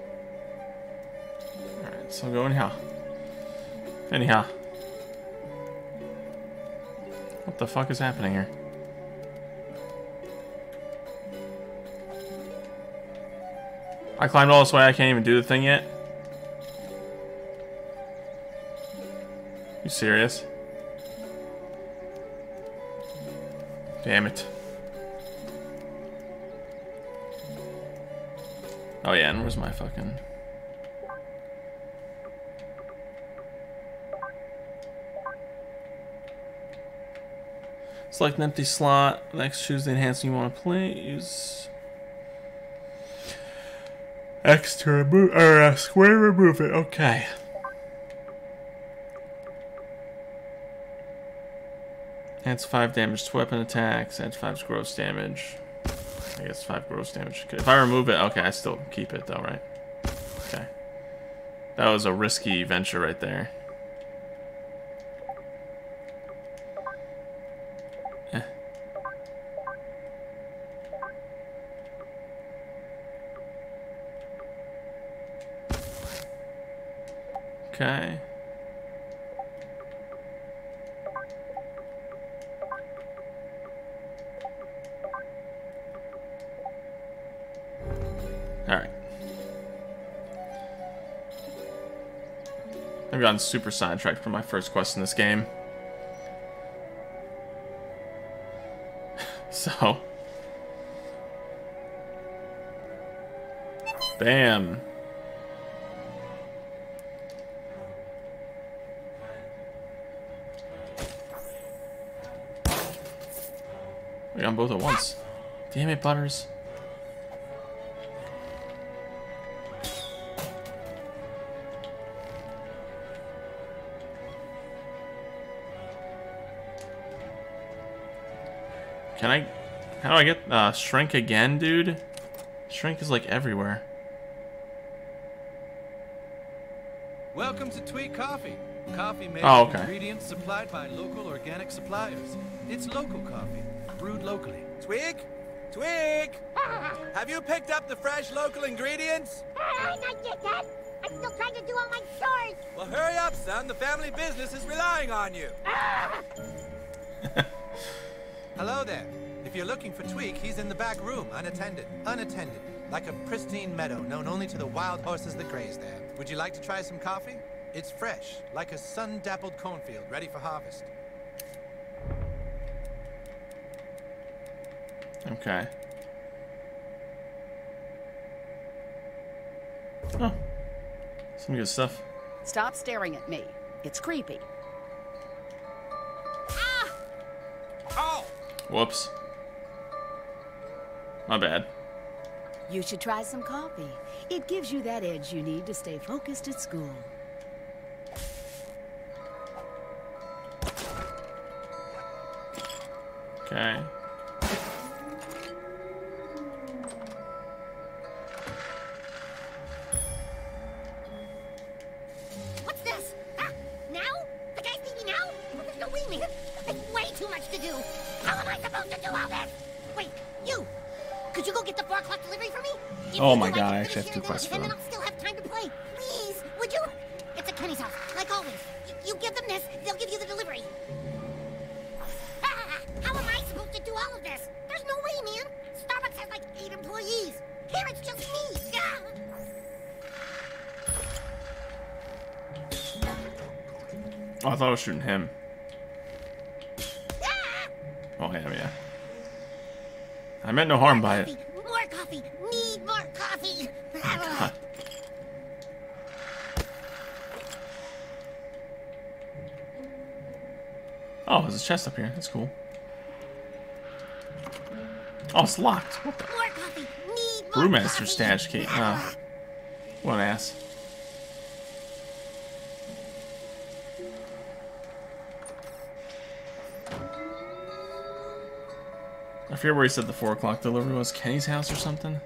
Alright, so go in here. Anyhow. What the fuck is happening here? I climbed all this way, I can't even do the thing yet? You serious? Damn it. Oh yeah, and where's my fucking... Select an empty slot. Next, choose the enhancement you want to play. Use X to remove, or uh, square remove it. Okay. Adds 5 damage to weapon attacks. Adds 5 gross damage. I guess 5 gross damage. If I remove it, okay, I still keep it though, right? Okay. That was a risky venture right there. Gotten super sidetracked from my first quest in this game. *laughs* so. Bam. We got them both at once. Damn it, Butters. Can I... How do I get... Uh, shrink again, dude? Shrink is, like, everywhere. Welcome to Tweek Coffee. Coffee made Oh, with okay. ingredients supplied by local organic suppliers. It's local coffee, brewed locally. Tweek? Tweek! Have you picked up the fresh local ingredients? Ah, not yet, Dad. I'm still trying to do all my chores. Well, hurry up, son. The family business is relying on you. *laughs* Hello there. If you're looking for Tweek, he's in the back room, unattended. Unattended. Like a pristine meadow known only to the wild horses that graze there. Would you like to try some coffee? It's fresh, like a sun-dappled cornfield, ready for harvest. Okay. Oh. Some good stuff. Stop staring at me. It's creepy. Whoops. My bad. You should try some coffee. It gives you that edge you need to stay focused at school. Okay. Oh my God, I actually have two quests for them. still have time to play. Please, would you? It's at Kenny's house, like always. You give them this, they'll give you the delivery. *laughs* How am I supposed to do all of this? There's no way, man. Starbucks has like eight employees. Here it's just me. *laughs* Oh, I thought I was shooting him. *laughs* Oh, yeah, yeah. I meant no harm by it. Chest up here. That's cool. Oh, it's locked. What the? More coffee. Need more Brewmaster coffee. stash key. Oh. What an ass. I forget where he said the 4 o'clock delivery was. Kenny's house or something?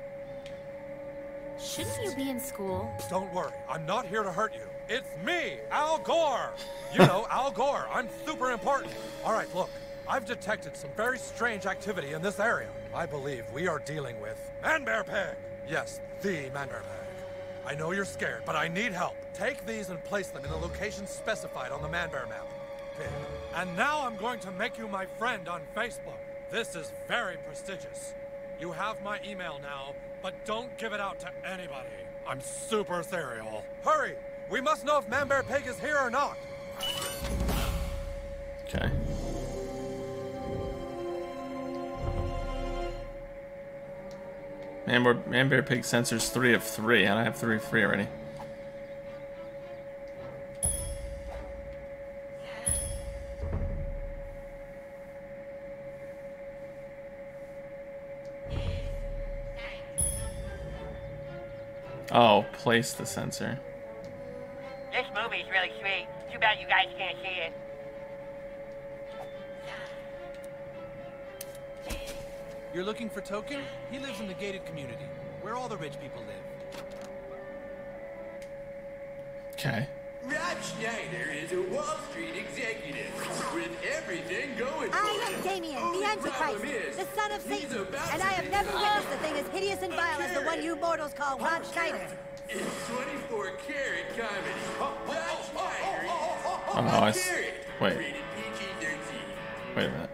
Shouldn't you be in school? Don't worry, I'm not here to hurt you. It's me, Al Gore. You know, Al Gore. I'm super important. All right, look. I've detected some very strange activity in this area. I believe we are dealing with Man-Bear Pig. Yes, the Man-Bear Pig. I know you're scared, but I need help. Take these and place them in the location specified on the Man-Bear map. Pig. And now I'm going to make you my friend on Facebook. This is very prestigious. You have my email now, but don't give it out to anybody. I'm super serial. Hurry! We must know if Man-Bear Pig is here or not. Okay. Man, man bear pig sensors three of three, and I have three free already. Oh, place the sensor. Too bad you guys can't see it. You're looking for Token? He lives in the gated community, where all the rich people live. Okay. Rob Schneider is a Wall Street executive with everything going for I am him. Damien, Only the Antichrist, is, the son of Satan, and I have never caught. witnessed a thing as hideous and vile as the one you mortals call Rob Schneider. It's 24 karat comedy. Rob Schneider is Oh, I s- Karat, wait. Wait a minute.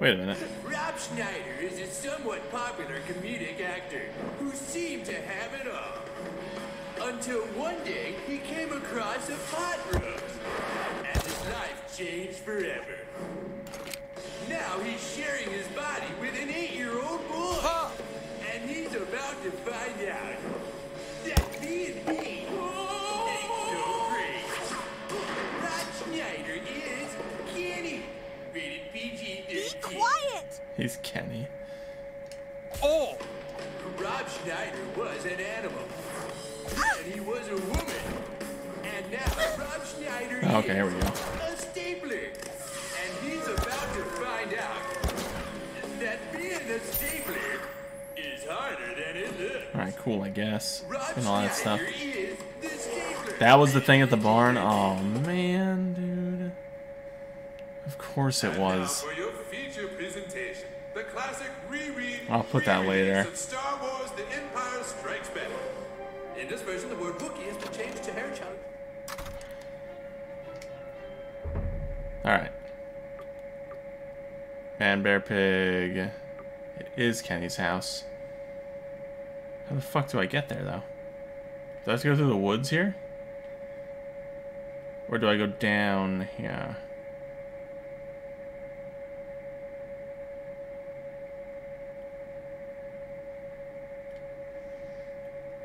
Wait a minute. Rob Schneider is a somewhat popular comedic actor who seemed to have it all. Until one day he came across a pot roast, and his life changed forever. Now he's sharing his body with an eight-year-old boy, and he's about to find out that being me quiet! He's Kenny. Oh! Rob Schneider was an animal. And he was a woman. And now Rob Schneider Okay, here we go. is a stapler. And he's about to find out that being a stapler is harder than it looks. Alright, cool, I guess. Rob And all that stuff. Is the. That was the thing at the barn? Oh, man, dude. Of course it was. Feature presentation, the classic reread. I'll put that later. Star Wars: The Empire Strikes Back. In this version, the word Wookiee has been changed to Hair Child. Alright. Man, Bear Pig. It is Kenny's house. How the fuck do I get there, though? Do I have to go through the woods here? Or do I go down here?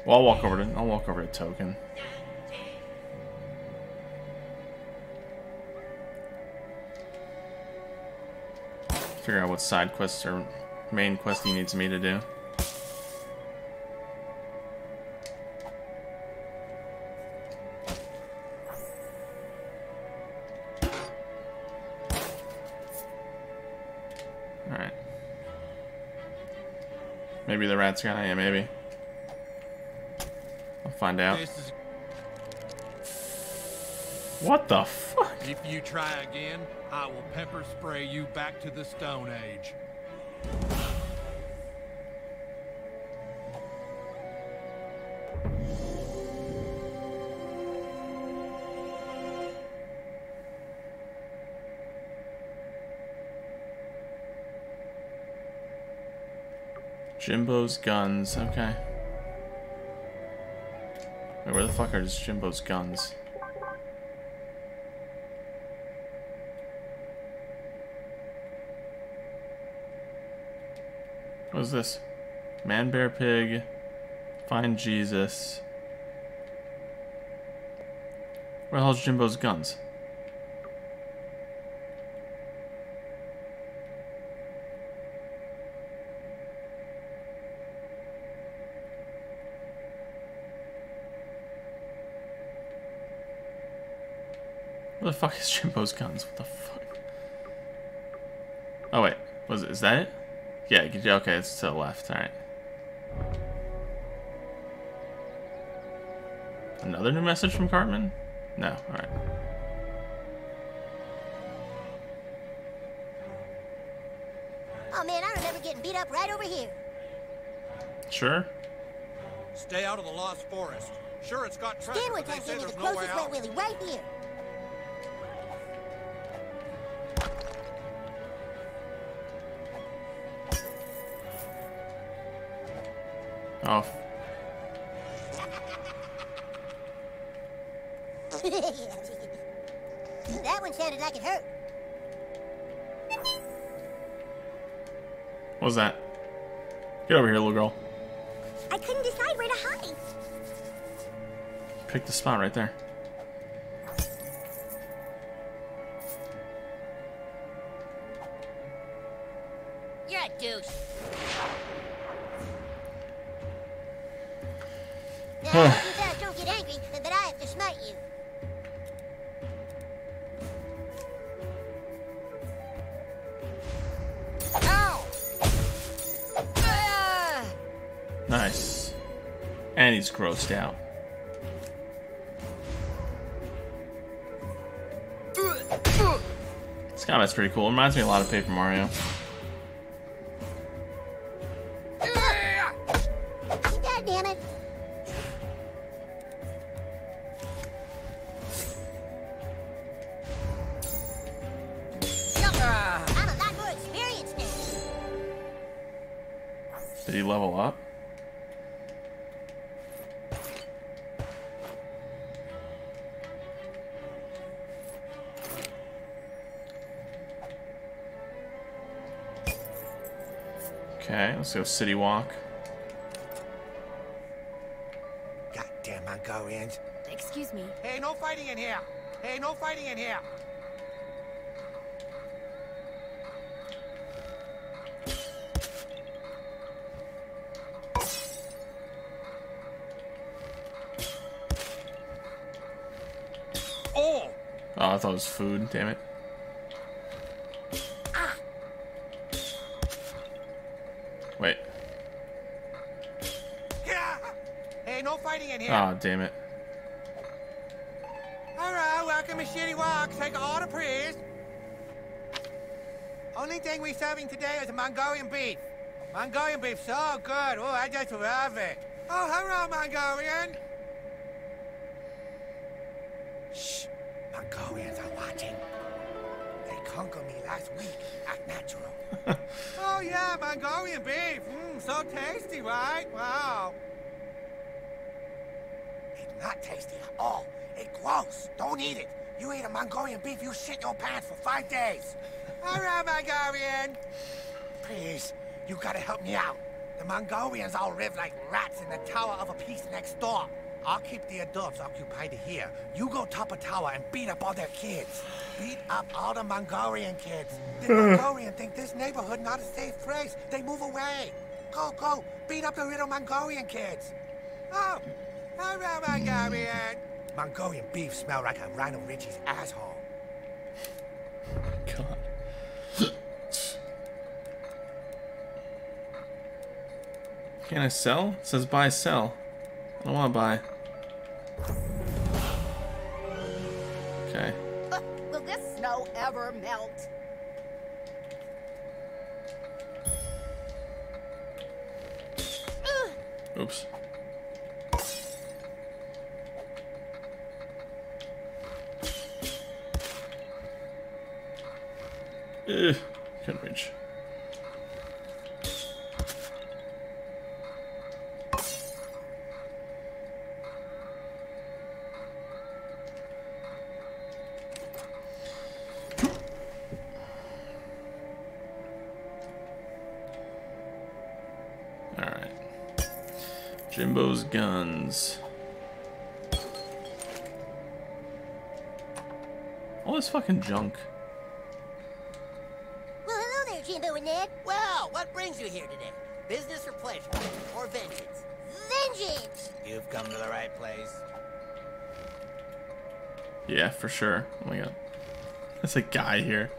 Well, I'll walk over to I'll walk over to Token. Figure out what side quests or main quest he needs me to do. Alright. Maybe the rat's guy, yeah, maybe. Find out. Is What the fuck? If you try again, I will pepper spray you back to the Stone Age. Jimbo's guns, okay. Where the fuck are Jimbo's guns? What is this? Man, bear, pig. Find Jesus. Where the hell's Jimbo's guns? Fuck is Jimbo's guns? What the fuck? Oh wait, was it? Is that it? Yeah. Okay, it's to the left. All right. Another new message from Cartman? No. All right. Oh man, I remember getting beat up right over here. Sure. Stay out of the Lost Forest. Sure, it's got treasure, Stanwood but they gave say me the there's no way closest out. wet willy right here. Oh. *laughs* that one sounded like it hurt. What was that? Get over here, little girl. I couldn't decide where to hide. Pick the spot right there. Combat's pretty cool. It reminds me a lot of Paper Mario. Let's go City Wok. Goddamn Mongolians. Excuse me. Hey, no fighting in here. Hey, no fighting in here. Oh! Oh, I thought it was food. Damn it. Wait. Hey, no fighting in here. Oh, damn it. All right, welcome to Shitty Wok. Take an order, please. Only thing we're serving today is Mongolian beef. Mongolian beef, so good. Oh, I just love it. Oh, hello, Mongolian. Last week. Natural. *laughs* oh yeah, Mongolian beef. Mmm, so tasty, right? Wow. It's not tasty at all. It's gross. Don't eat it. You eat a Mongolian beef, you shit your pants for five days. *laughs* All right, Mongolian. Please, you gotta help me out. The Mongolians all live like rats in the tower of a piece next door. I'll keep the adults occupied here. You go top a tower and beat up all their kids. Beat up all the Mongolian kids. The *laughs* Mongolian think this neighborhood not a safe place. They move away. Go, go, beat up the little Mongolian kids. Oh, right, Mongolian. Mongolian beef smell like a Rhino Richie's asshole. God. Can I sell? It says buy, sell. I don't want to buy. Okay. Will this snow ever melt? Oops. Eh, Ugh, couldn't reach. Guns. All this fucking junk. Well, hello there, Jimbo and Ned. Well, what brings you here today? Business or pleasure? Or vengeance? Vengeance! You've come to the right place. Yeah, for sure. Oh my god. There's a guy here.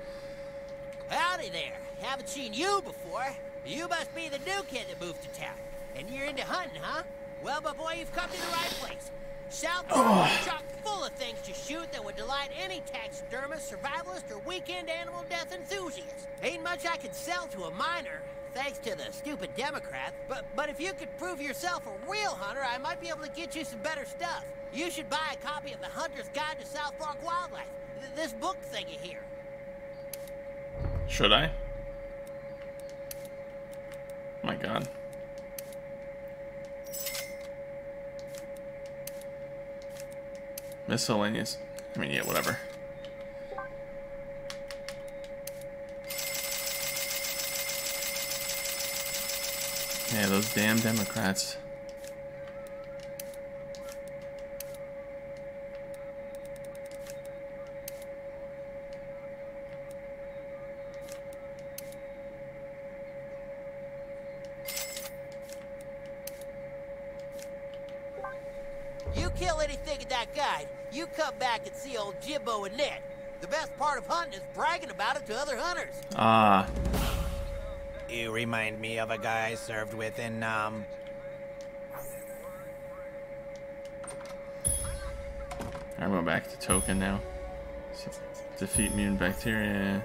Howdy there. Haven't seen you before. You must be the new kid that moved to town. And you're into hunting, huh? Well, my boy, you've come to the right place. South oh. Park is chock full of things to shoot that would delight any taxidermist, survivalist, or weekend animal death enthusiast. Ain't much I could sell to a minor, thanks to the stupid Democrat. But but if you could prove yourself a real hunter, I might be able to get you some better stuff. You should buy a copy of the Hunter's Guide to South Park Wildlife. Th- this book thingy here. Should I? my god. Miscellaneous. I mean, yeah, whatever. Yeah, those damn Democrats. You kill anything in that guide, you come back and see old Jimbo and Ned. The best part of hunting is bragging about it to other hunters. Ah, You remind me of a guy I served with in, um... I'm going back to token now. Defeat mutant bacteria.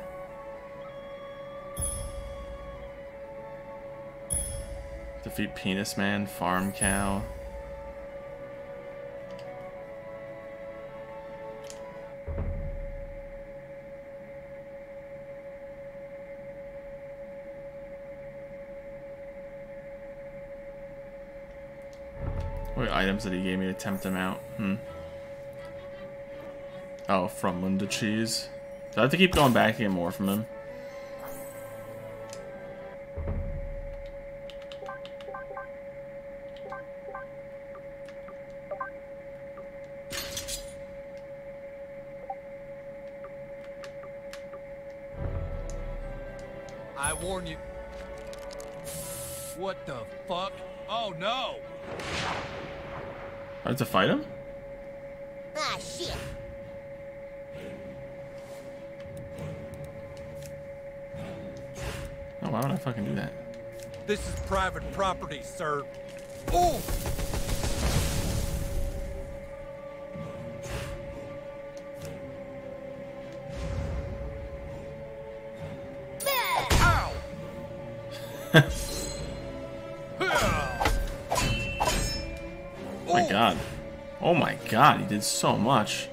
Defeat penis man, farm cow. That he gave me to tempt him out? Hmm. Oh, from Linda Cheese. Do I have to keep going back to get more from him? To fight him? Ah, shit. Oh, why would I fucking do that? This is private property, sir. God, he did so much.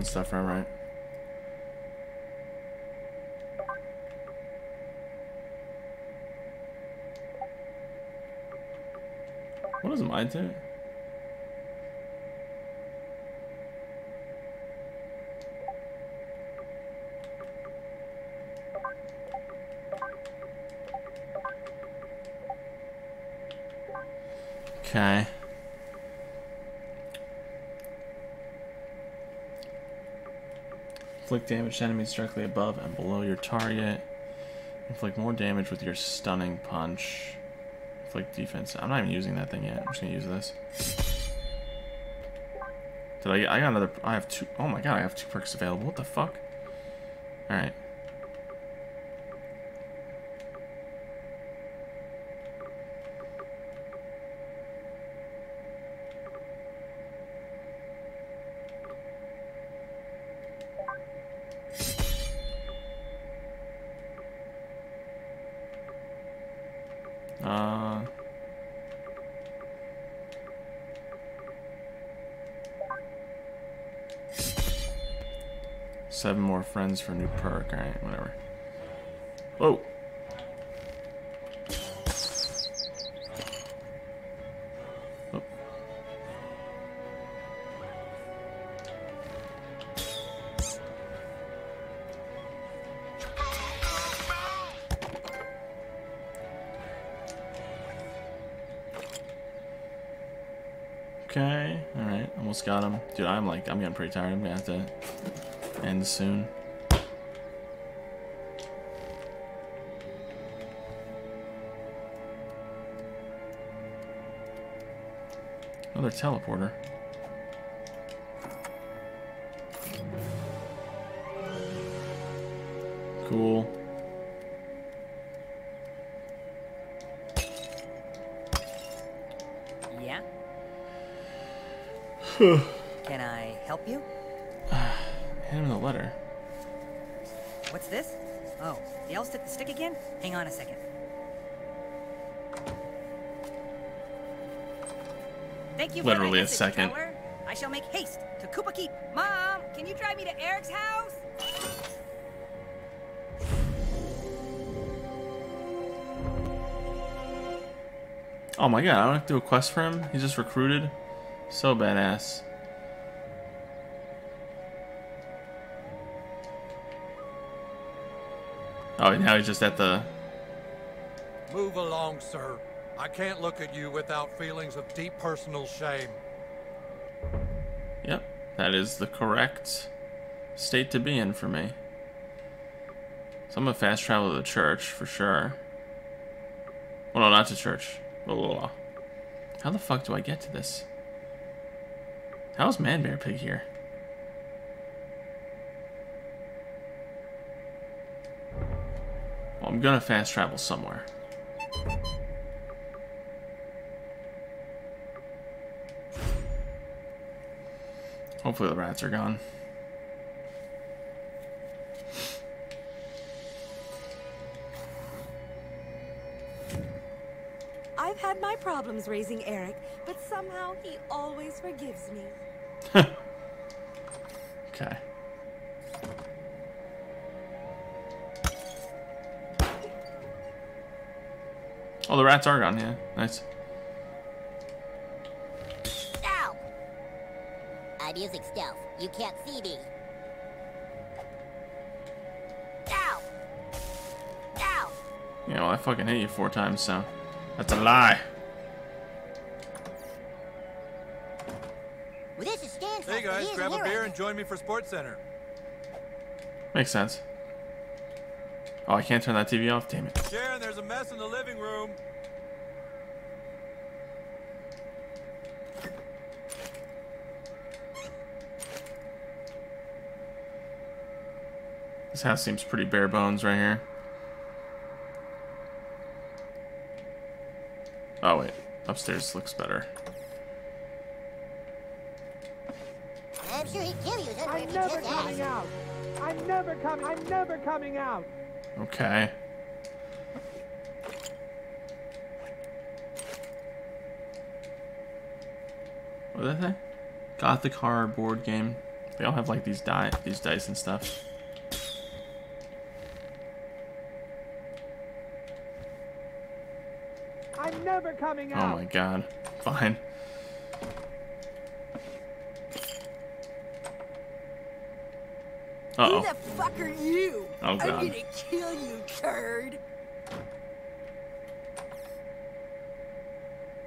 And stuff, right, right. What does mine do? Okay. Inflict damage to enemies directly above and below your target. Inflict more damage with your stunning punch. Inflict defense. I'm not even using that thing yet. I'm just gonna use this. Did I I got another, I have two, oh my god, I have two perks available. What the fuck? Alright. Uh, friends for new perk. Alright, whatever. Whoa. Oh. Okay, alright, almost got him. Dude, I'm like, I'm getting pretty tired. I'm gonna have to end soon. Another teleporter. Cool. Yeah. *sighs* *sighs* second. Keller. I shall make haste to Kupa Keep. Mom, can you drive me to Eric's house? Oh my god, I don't have to do a quest for him? He's just recruited? So badass. Oh, now he's just at the... Move along, sir. I can't look at you without feelings of deep personal shame. That is the correct state to be in for me. So I'm gonna fast travel to the church, for sure. Well, no, not to church. Blah, blah, blah. How the fuck do I get to this? How's Man Bear Pig here? Well, I'm gonna fast travel somewhere. Hopefully the rats are gone. I've had my problems raising Eric, but somehow he always forgives me. *laughs* Okay. Oh, the rats are gone, yeah. Nice. Using stealth. You can't see me. Ow! Ow! Yeah, well, I fucking hit you four times, so that's a lie. Well, this is Stan's Hey house, guys, he grab a isn't beer and join me for Sports Center. Makes sense. Oh, I can't turn that TV off? Damn it. Sharon, there's a mess in the living room. This house seems pretty bare bones right here. Oh, wait. Upstairs looks better. I'm sure he'd kill you I'm never coming out. I'm never coming. I'm never coming out. Okay. What is that? Gothic horror board game. They all have like these die these dice and stuff. I'm never coming Oh my god. Fine. Uh Who oh. the fuck are you? Oh, I'm gonna kill you, turd.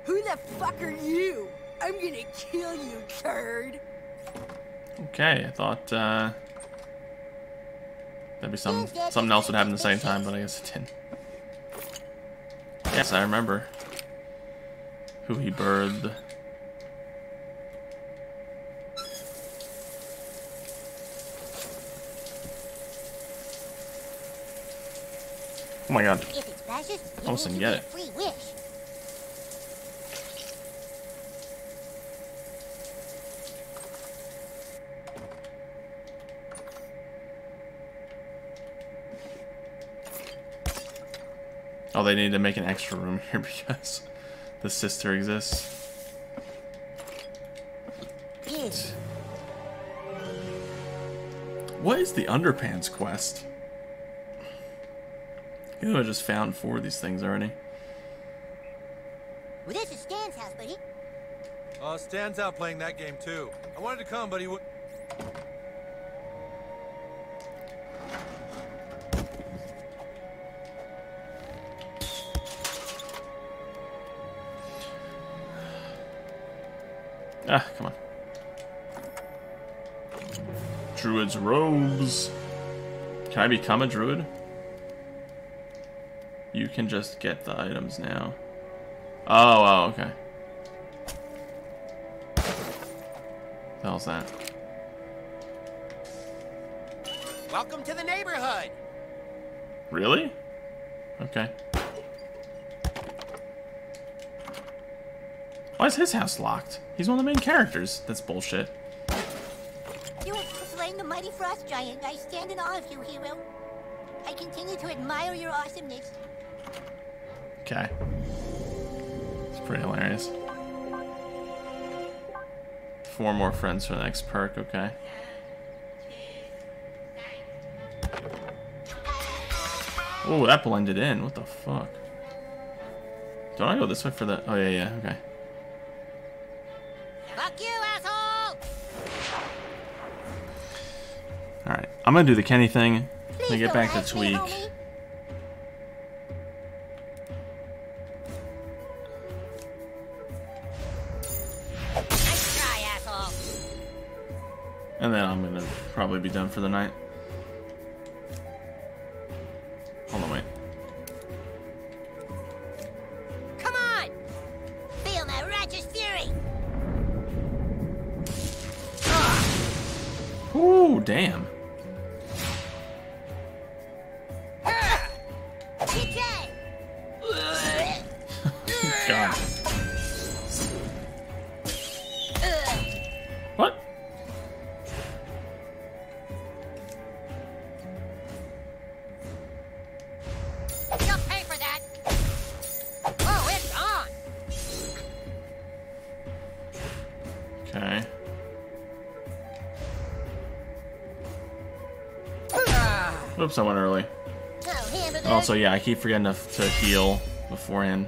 Who the fuck are you? I'm gonna kill you, turd. Okay, I thought uh that'd be some something else would happen at the same time, but I guess it didn't. Yes, I remember who he birthed. Oh my god. If it's precious, it Almost didn't get get it. free wish. Oh, they need to make an extra room here *laughs* because the sister exists. What is the underpants quest? You know, I just found four of these things already. Well, this is Stan's house, buddy. Uh, Stan's out playing that game too. I wanted to come, but he would. Druid's robes. Can I become a druid? You can just get the items now. Oh, oh, okay. The hell's that? Welcome to the neighborhood. Really? Okay. Why is his house locked? He's one of the main characters. That's bullshit. Frost giant. I stand in awe of you, hero. I continue to admire your awesomeness. Okay. It's pretty hilarious. Four more friends for the next perk, okay. Oh, that blended in. What the fuck? Don't I go this way for the... Oh, yeah, yeah, okay. I'm gonna do the Kenny thing. Please get back to Tweek. Also, yeah, I keep forgetting to, to heal beforehand.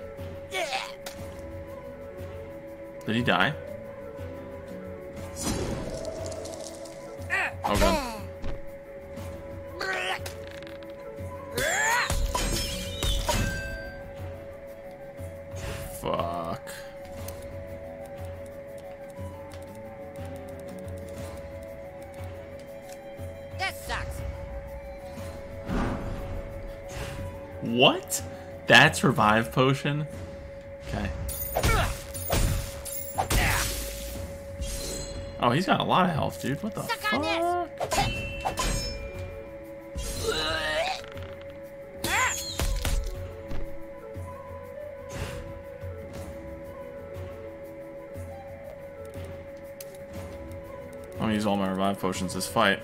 Did he die? Revive potion? Okay. Oh, he's got a lot of health, dude. What the Suck fuck? I'm gonna use all my revive potions this fight.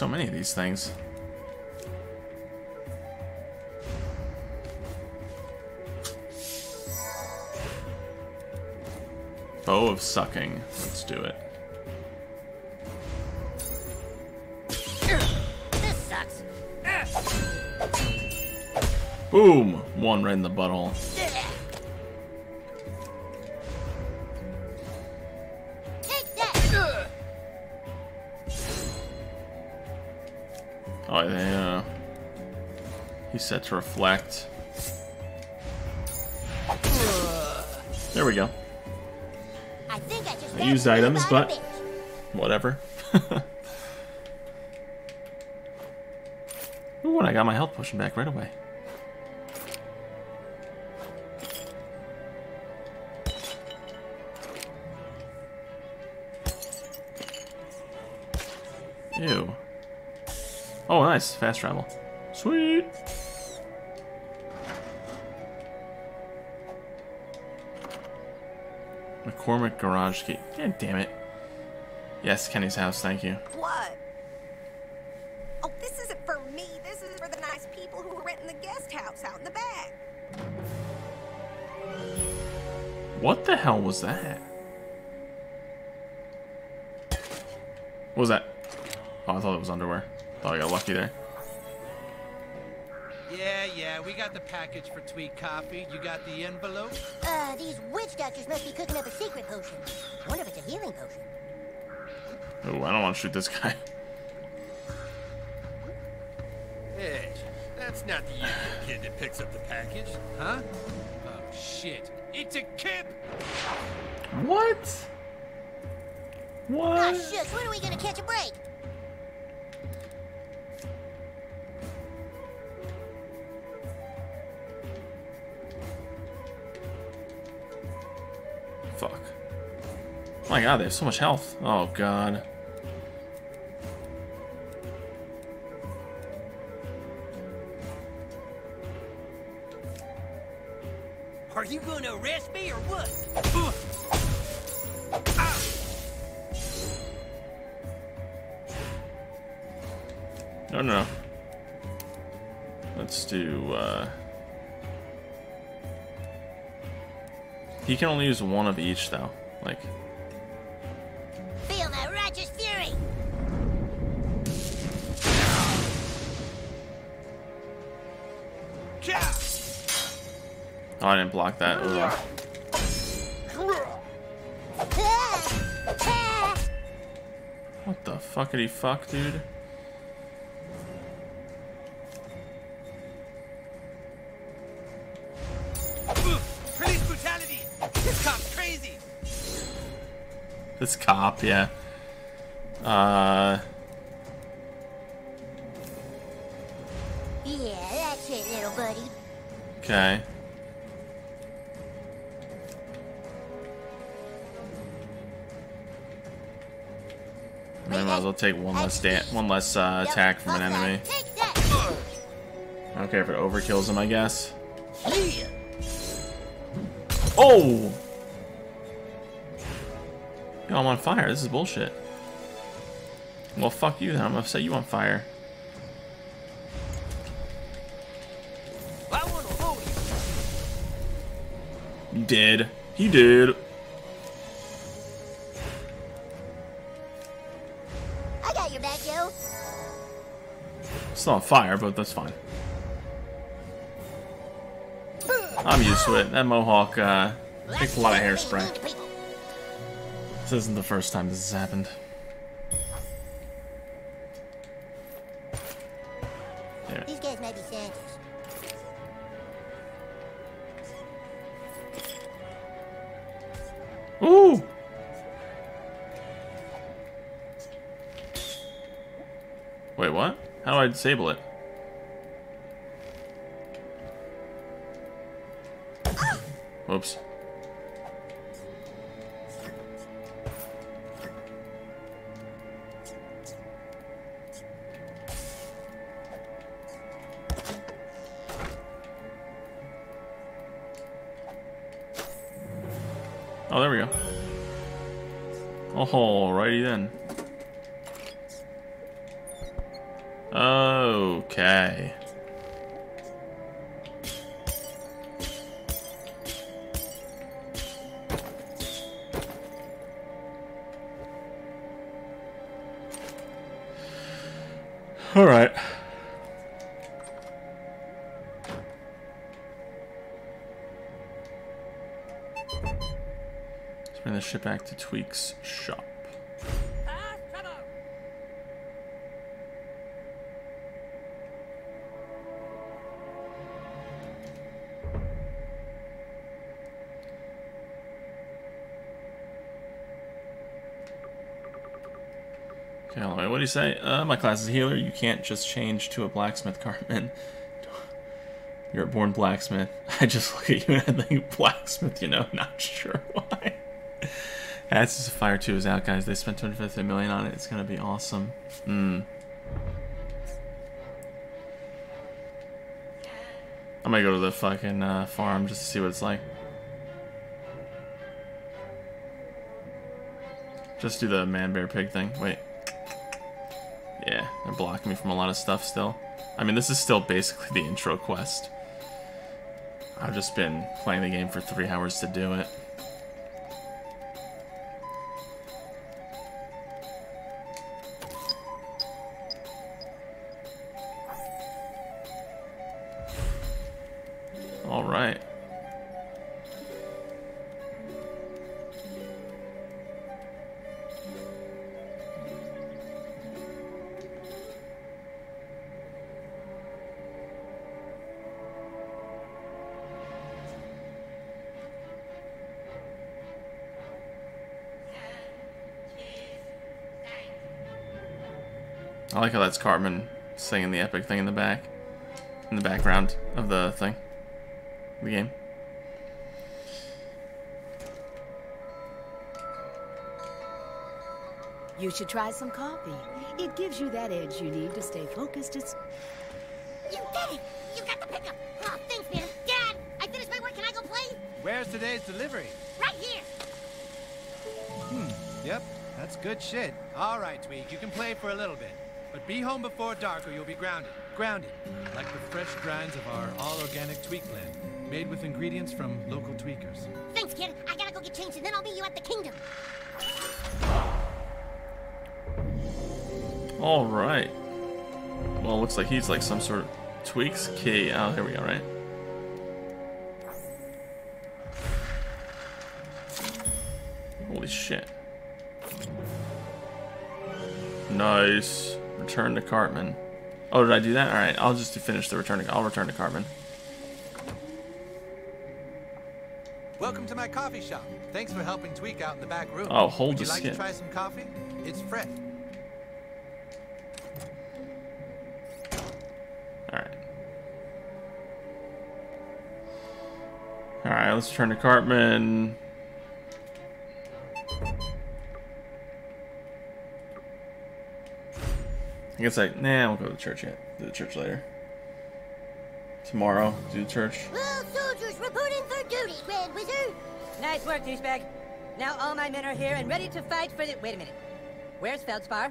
So many of these things. Bow of sucking. Let's do it. This sucks. Boom! One right in the butthole. Set to reflect. There we go. I think I I used items, but whatever. *laughs* Ooh, and I got my health potion back right away. Ew. Oh, nice. Fast travel. McCormick Garage Key. God damn it. Yes, Kenny's house, thank you. What? Oh, this isn't for me. This is for the nice people who are renting the guest house out in the back. What the hell was that? What was that? Oh, I thought it was underwear. Thought I got lucky there we got the package for Tweek Coffee. You got the envelope? Uh, these witch doctors must be cooking up a secret potion. I wonder if it's a healing potion. Oh, I don't want to shoot this guy. Hey, that's not the usual kid that picks up the package. Huh? Oh, shit. It's a kip! What? Ah, what? Ah, shucks, when are we gonna catch a break? My god, they have so much health. Oh god. Are you gonna arrest me or what? No, no. Let's do, uh... He can only use one of each, though. Like, I didn't block that. Ugh. What the fuckity fuck, dude? Police brutality! This cop's crazy! This cop, yeah. Uh, Yeah, that's it, little buddy. okay. Well take one less one less uh, attack from an enemy. I don't care if it overkills him, I guess. Oh! Yo, I'm on fire. This is bullshit. Well, fuck you then. I'm gonna set you on fire. You did. He did. Still on fire, but that's fine. I'm used to it. That mohawk uh, takes a lot of hairspray. This isn't the first time this has happened. Disable it? Whoops. Oh, there we go. Oh, alrighty then. Okay. Alright. Let's bring the ship back to Tweek's what do you say? Uh, my class is healer. You can't just change to a blacksmith, *laughs* Cartman. You're a born blacksmith. *laughs* I just look at you and I think blacksmith, you know, not sure *laughs* why. That's just Fire 2 is out, guys. They spent 250 million on it. It's gonna be awesome. Hmm. I'm gonna go to the fucking uh, farm just to see what it's like. Just do the man bear pig thing. Wait. Blocking me from a lot of stuff still. I mean, this is still basically the intro quest. I've just been playing the game for three hours to do it. I like how that's Cartman singing the epic thing in the back, in the background of the thing, the game. You should try some coffee. It gives you that edge you need to stay focused. It's You did it! You got the pickup! Oh, thanks, man. Dad, I finished my work. Can I go play? Where's today's delivery? Right here. Hmm, yep, that's good shit. All right, Tweek, you can play for a little bit. But be home before dark or you'll be grounded. Grounded. Like the fresh grinds of our all-organic Tweek blend. Made with ingredients from local tweakers. Thanks, kid. I gotta go get changed, and then I'll meet you at the kingdom. All right. Well, it looks like he's like some sort of tweaks key. Oh, here we go. Right. Holy shit. Nice. Return to Cartman. Oh, did I do that? All right. I'll just finish the return. To, I'll return to Cartman. Welcome to my coffee shop. Thanks for helping Tweek out in the back room. Oh, hold Would you like skip. to try some coffee? It's fresh. All right. All right. Let's return to Cartman. I guess I nah. We'll go to the church yet. Do the church later. Tomorrow, do the church. Well, soldiers, reporting for duty, Grand Wizard. Nice work, douchebag. Now all my men are here and ready to fight for the... Wait a minute. Where's Feldspar?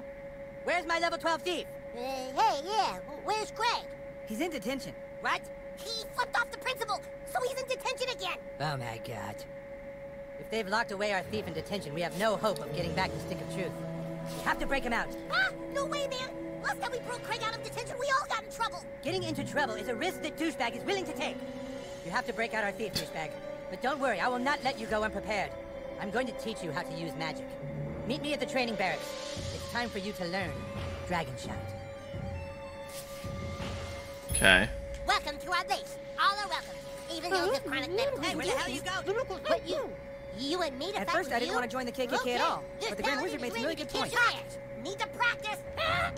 Where's my level 12 thief? Uh, hey, yeah, where's Craig? He's in detention. What? He flipped off the principal, so he's in detention again. Oh my god. If they've locked away our thief in detention, we have no hope of getting back the stick of truth. We have to break him out. Ah, no way, man. Last time we broke Craig out of detention, we all got in trouble. Getting into trouble is a risk that douchebag is willing to take. You have to break out our thief, douchebag. But don't worry, I will not let you go unprepared. I'm going to teach you how to use magic. Meet me at the training barracks. It's time for you to learn Dragon Shout. Okay. Welcome to our base. All are welcome, even those with chronic medical Hey, where the hell you go? What, you? You and me to At first, I didn't you? want to join the KKK okay. at all, but the Grand Wizard made is some really good to points. kick. Need to practice. Ah!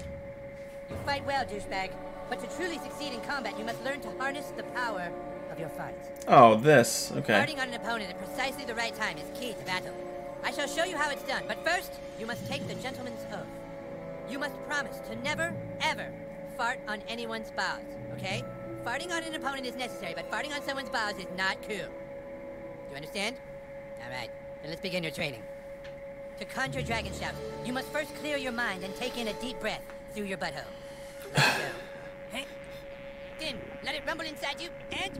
You fight well, douchebag. But to truly succeed in combat, you must learn to harness the power of your fight. Oh, this. Okay. Farting on an opponent at precisely the right time is key to battle. I shall show you how it's done, but first, you must take the gentleman's oath. You must promise to never, ever fart on anyone's balls, okay? Farting on an opponent is necessary, but farting on someone's balls is not cool. Do you understand? All right, then let's begin your training. To conjure Dragon Shout, you must first clear your mind and take in a deep breath through your butthole. Hey. Then, let it rumble inside you, and...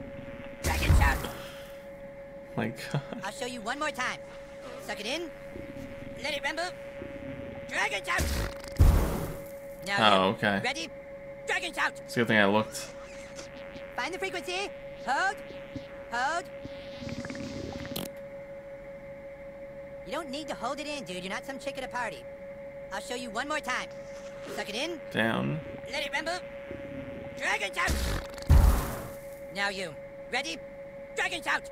Dragon Shout! Oh my God. I'll show you one more time. Suck it in. Let it rumble. Dragon shout. Now Oh, okay. Ready? Dragon shout. It's a good thing I looked. Find the frequency. Hold. Hold. You don't need to hold it in, dude. You're not some chick at a party. I'll show you one more time. Suck it in. Down. Let it rumble. Dragon shout. Now you. Ready? Dragon shout.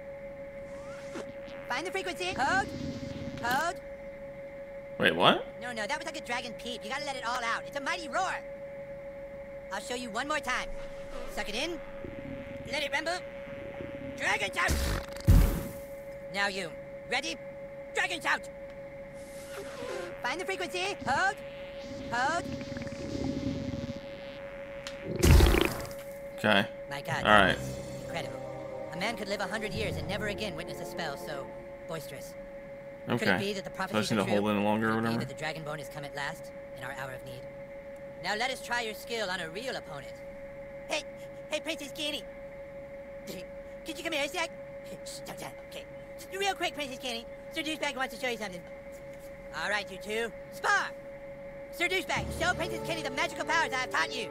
Find the frequency. Hold. Hold. Wait, what? No, no, that was like a dragon peep. You gotta let it all out. It's a mighty roar. I'll show you one more time. Suck it in. Let it rumble. Dragon shout. Now you. Ready? Dragon shout. Find the frequency. Hold. Okay. My God. All right. Incredible. A man could live a hundred years and never again witness a spell so boisterous. Could Okay. it be that the So I just need to hold in longer or Could whatever. that the Dragonborn has come at last in our hour of need? Now let us try your skill on a real opponent. Hey, hey, Princess Kenny. Could you come here a sec? Okay. Real quick, Princess Kenny. Sir Douchebag wants to show you something. All right, you two. Spar! Sir Douchebag, show Princess Kenny the magical powers I have taught you.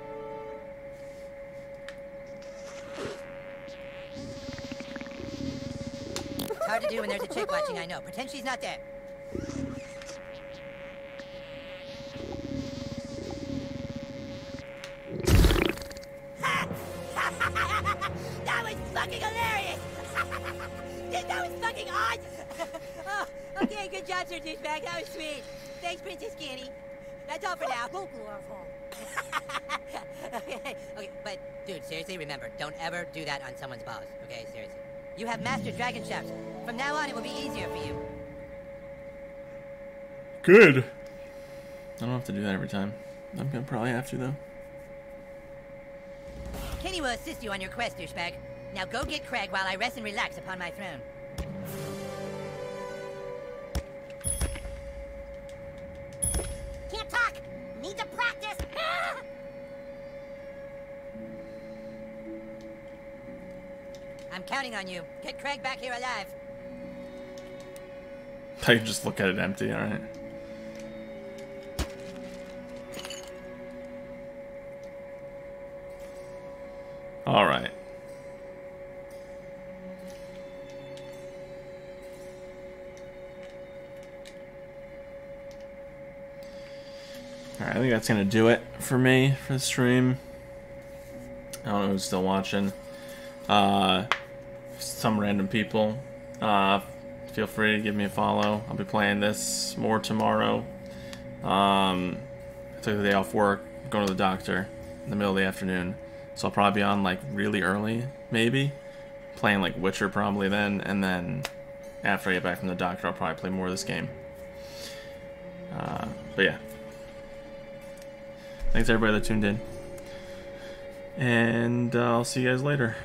It's hard to do when there's a chick *laughs* watching, I know. Pretend she's not there. *laughs* that was fucking hilarious! *laughs* that was fucking awesome! oh, okay, good job, Sir Douchebag. That was sweet. Thanks, Princess Kenny. That's all for now. okay, okay, but dude, seriously, remember, don't ever do that on someone's balls. Okay, seriously. You have mastered dragon shafts. From now on, it will be easier for you. Good. I don't have to do that every time. I'm gonna probably have to though. Kenny will assist you on your quest, douchebag. Now go get Craig while I rest and relax upon my throne. Need to practice. *laughs* I'm counting on you. Get Craig back here alive. I can just look at it empty, alright. Alright. Alright, I think that's gonna do it for me for the stream. I don't know who's still watching. Uh, some random people. Uh, feel free to give me a follow. I'll be playing this more tomorrow. Um, I took the day off work, going to the doctor in the middle of the afternoon. So I'll probably be on like really early, maybe. Playing like Witcher probably then, and then after I get back from the doctor, I'll probably play more of this game. Uh, but yeah. Thanks everybody that tuned in. And uh, I'll see you guys later.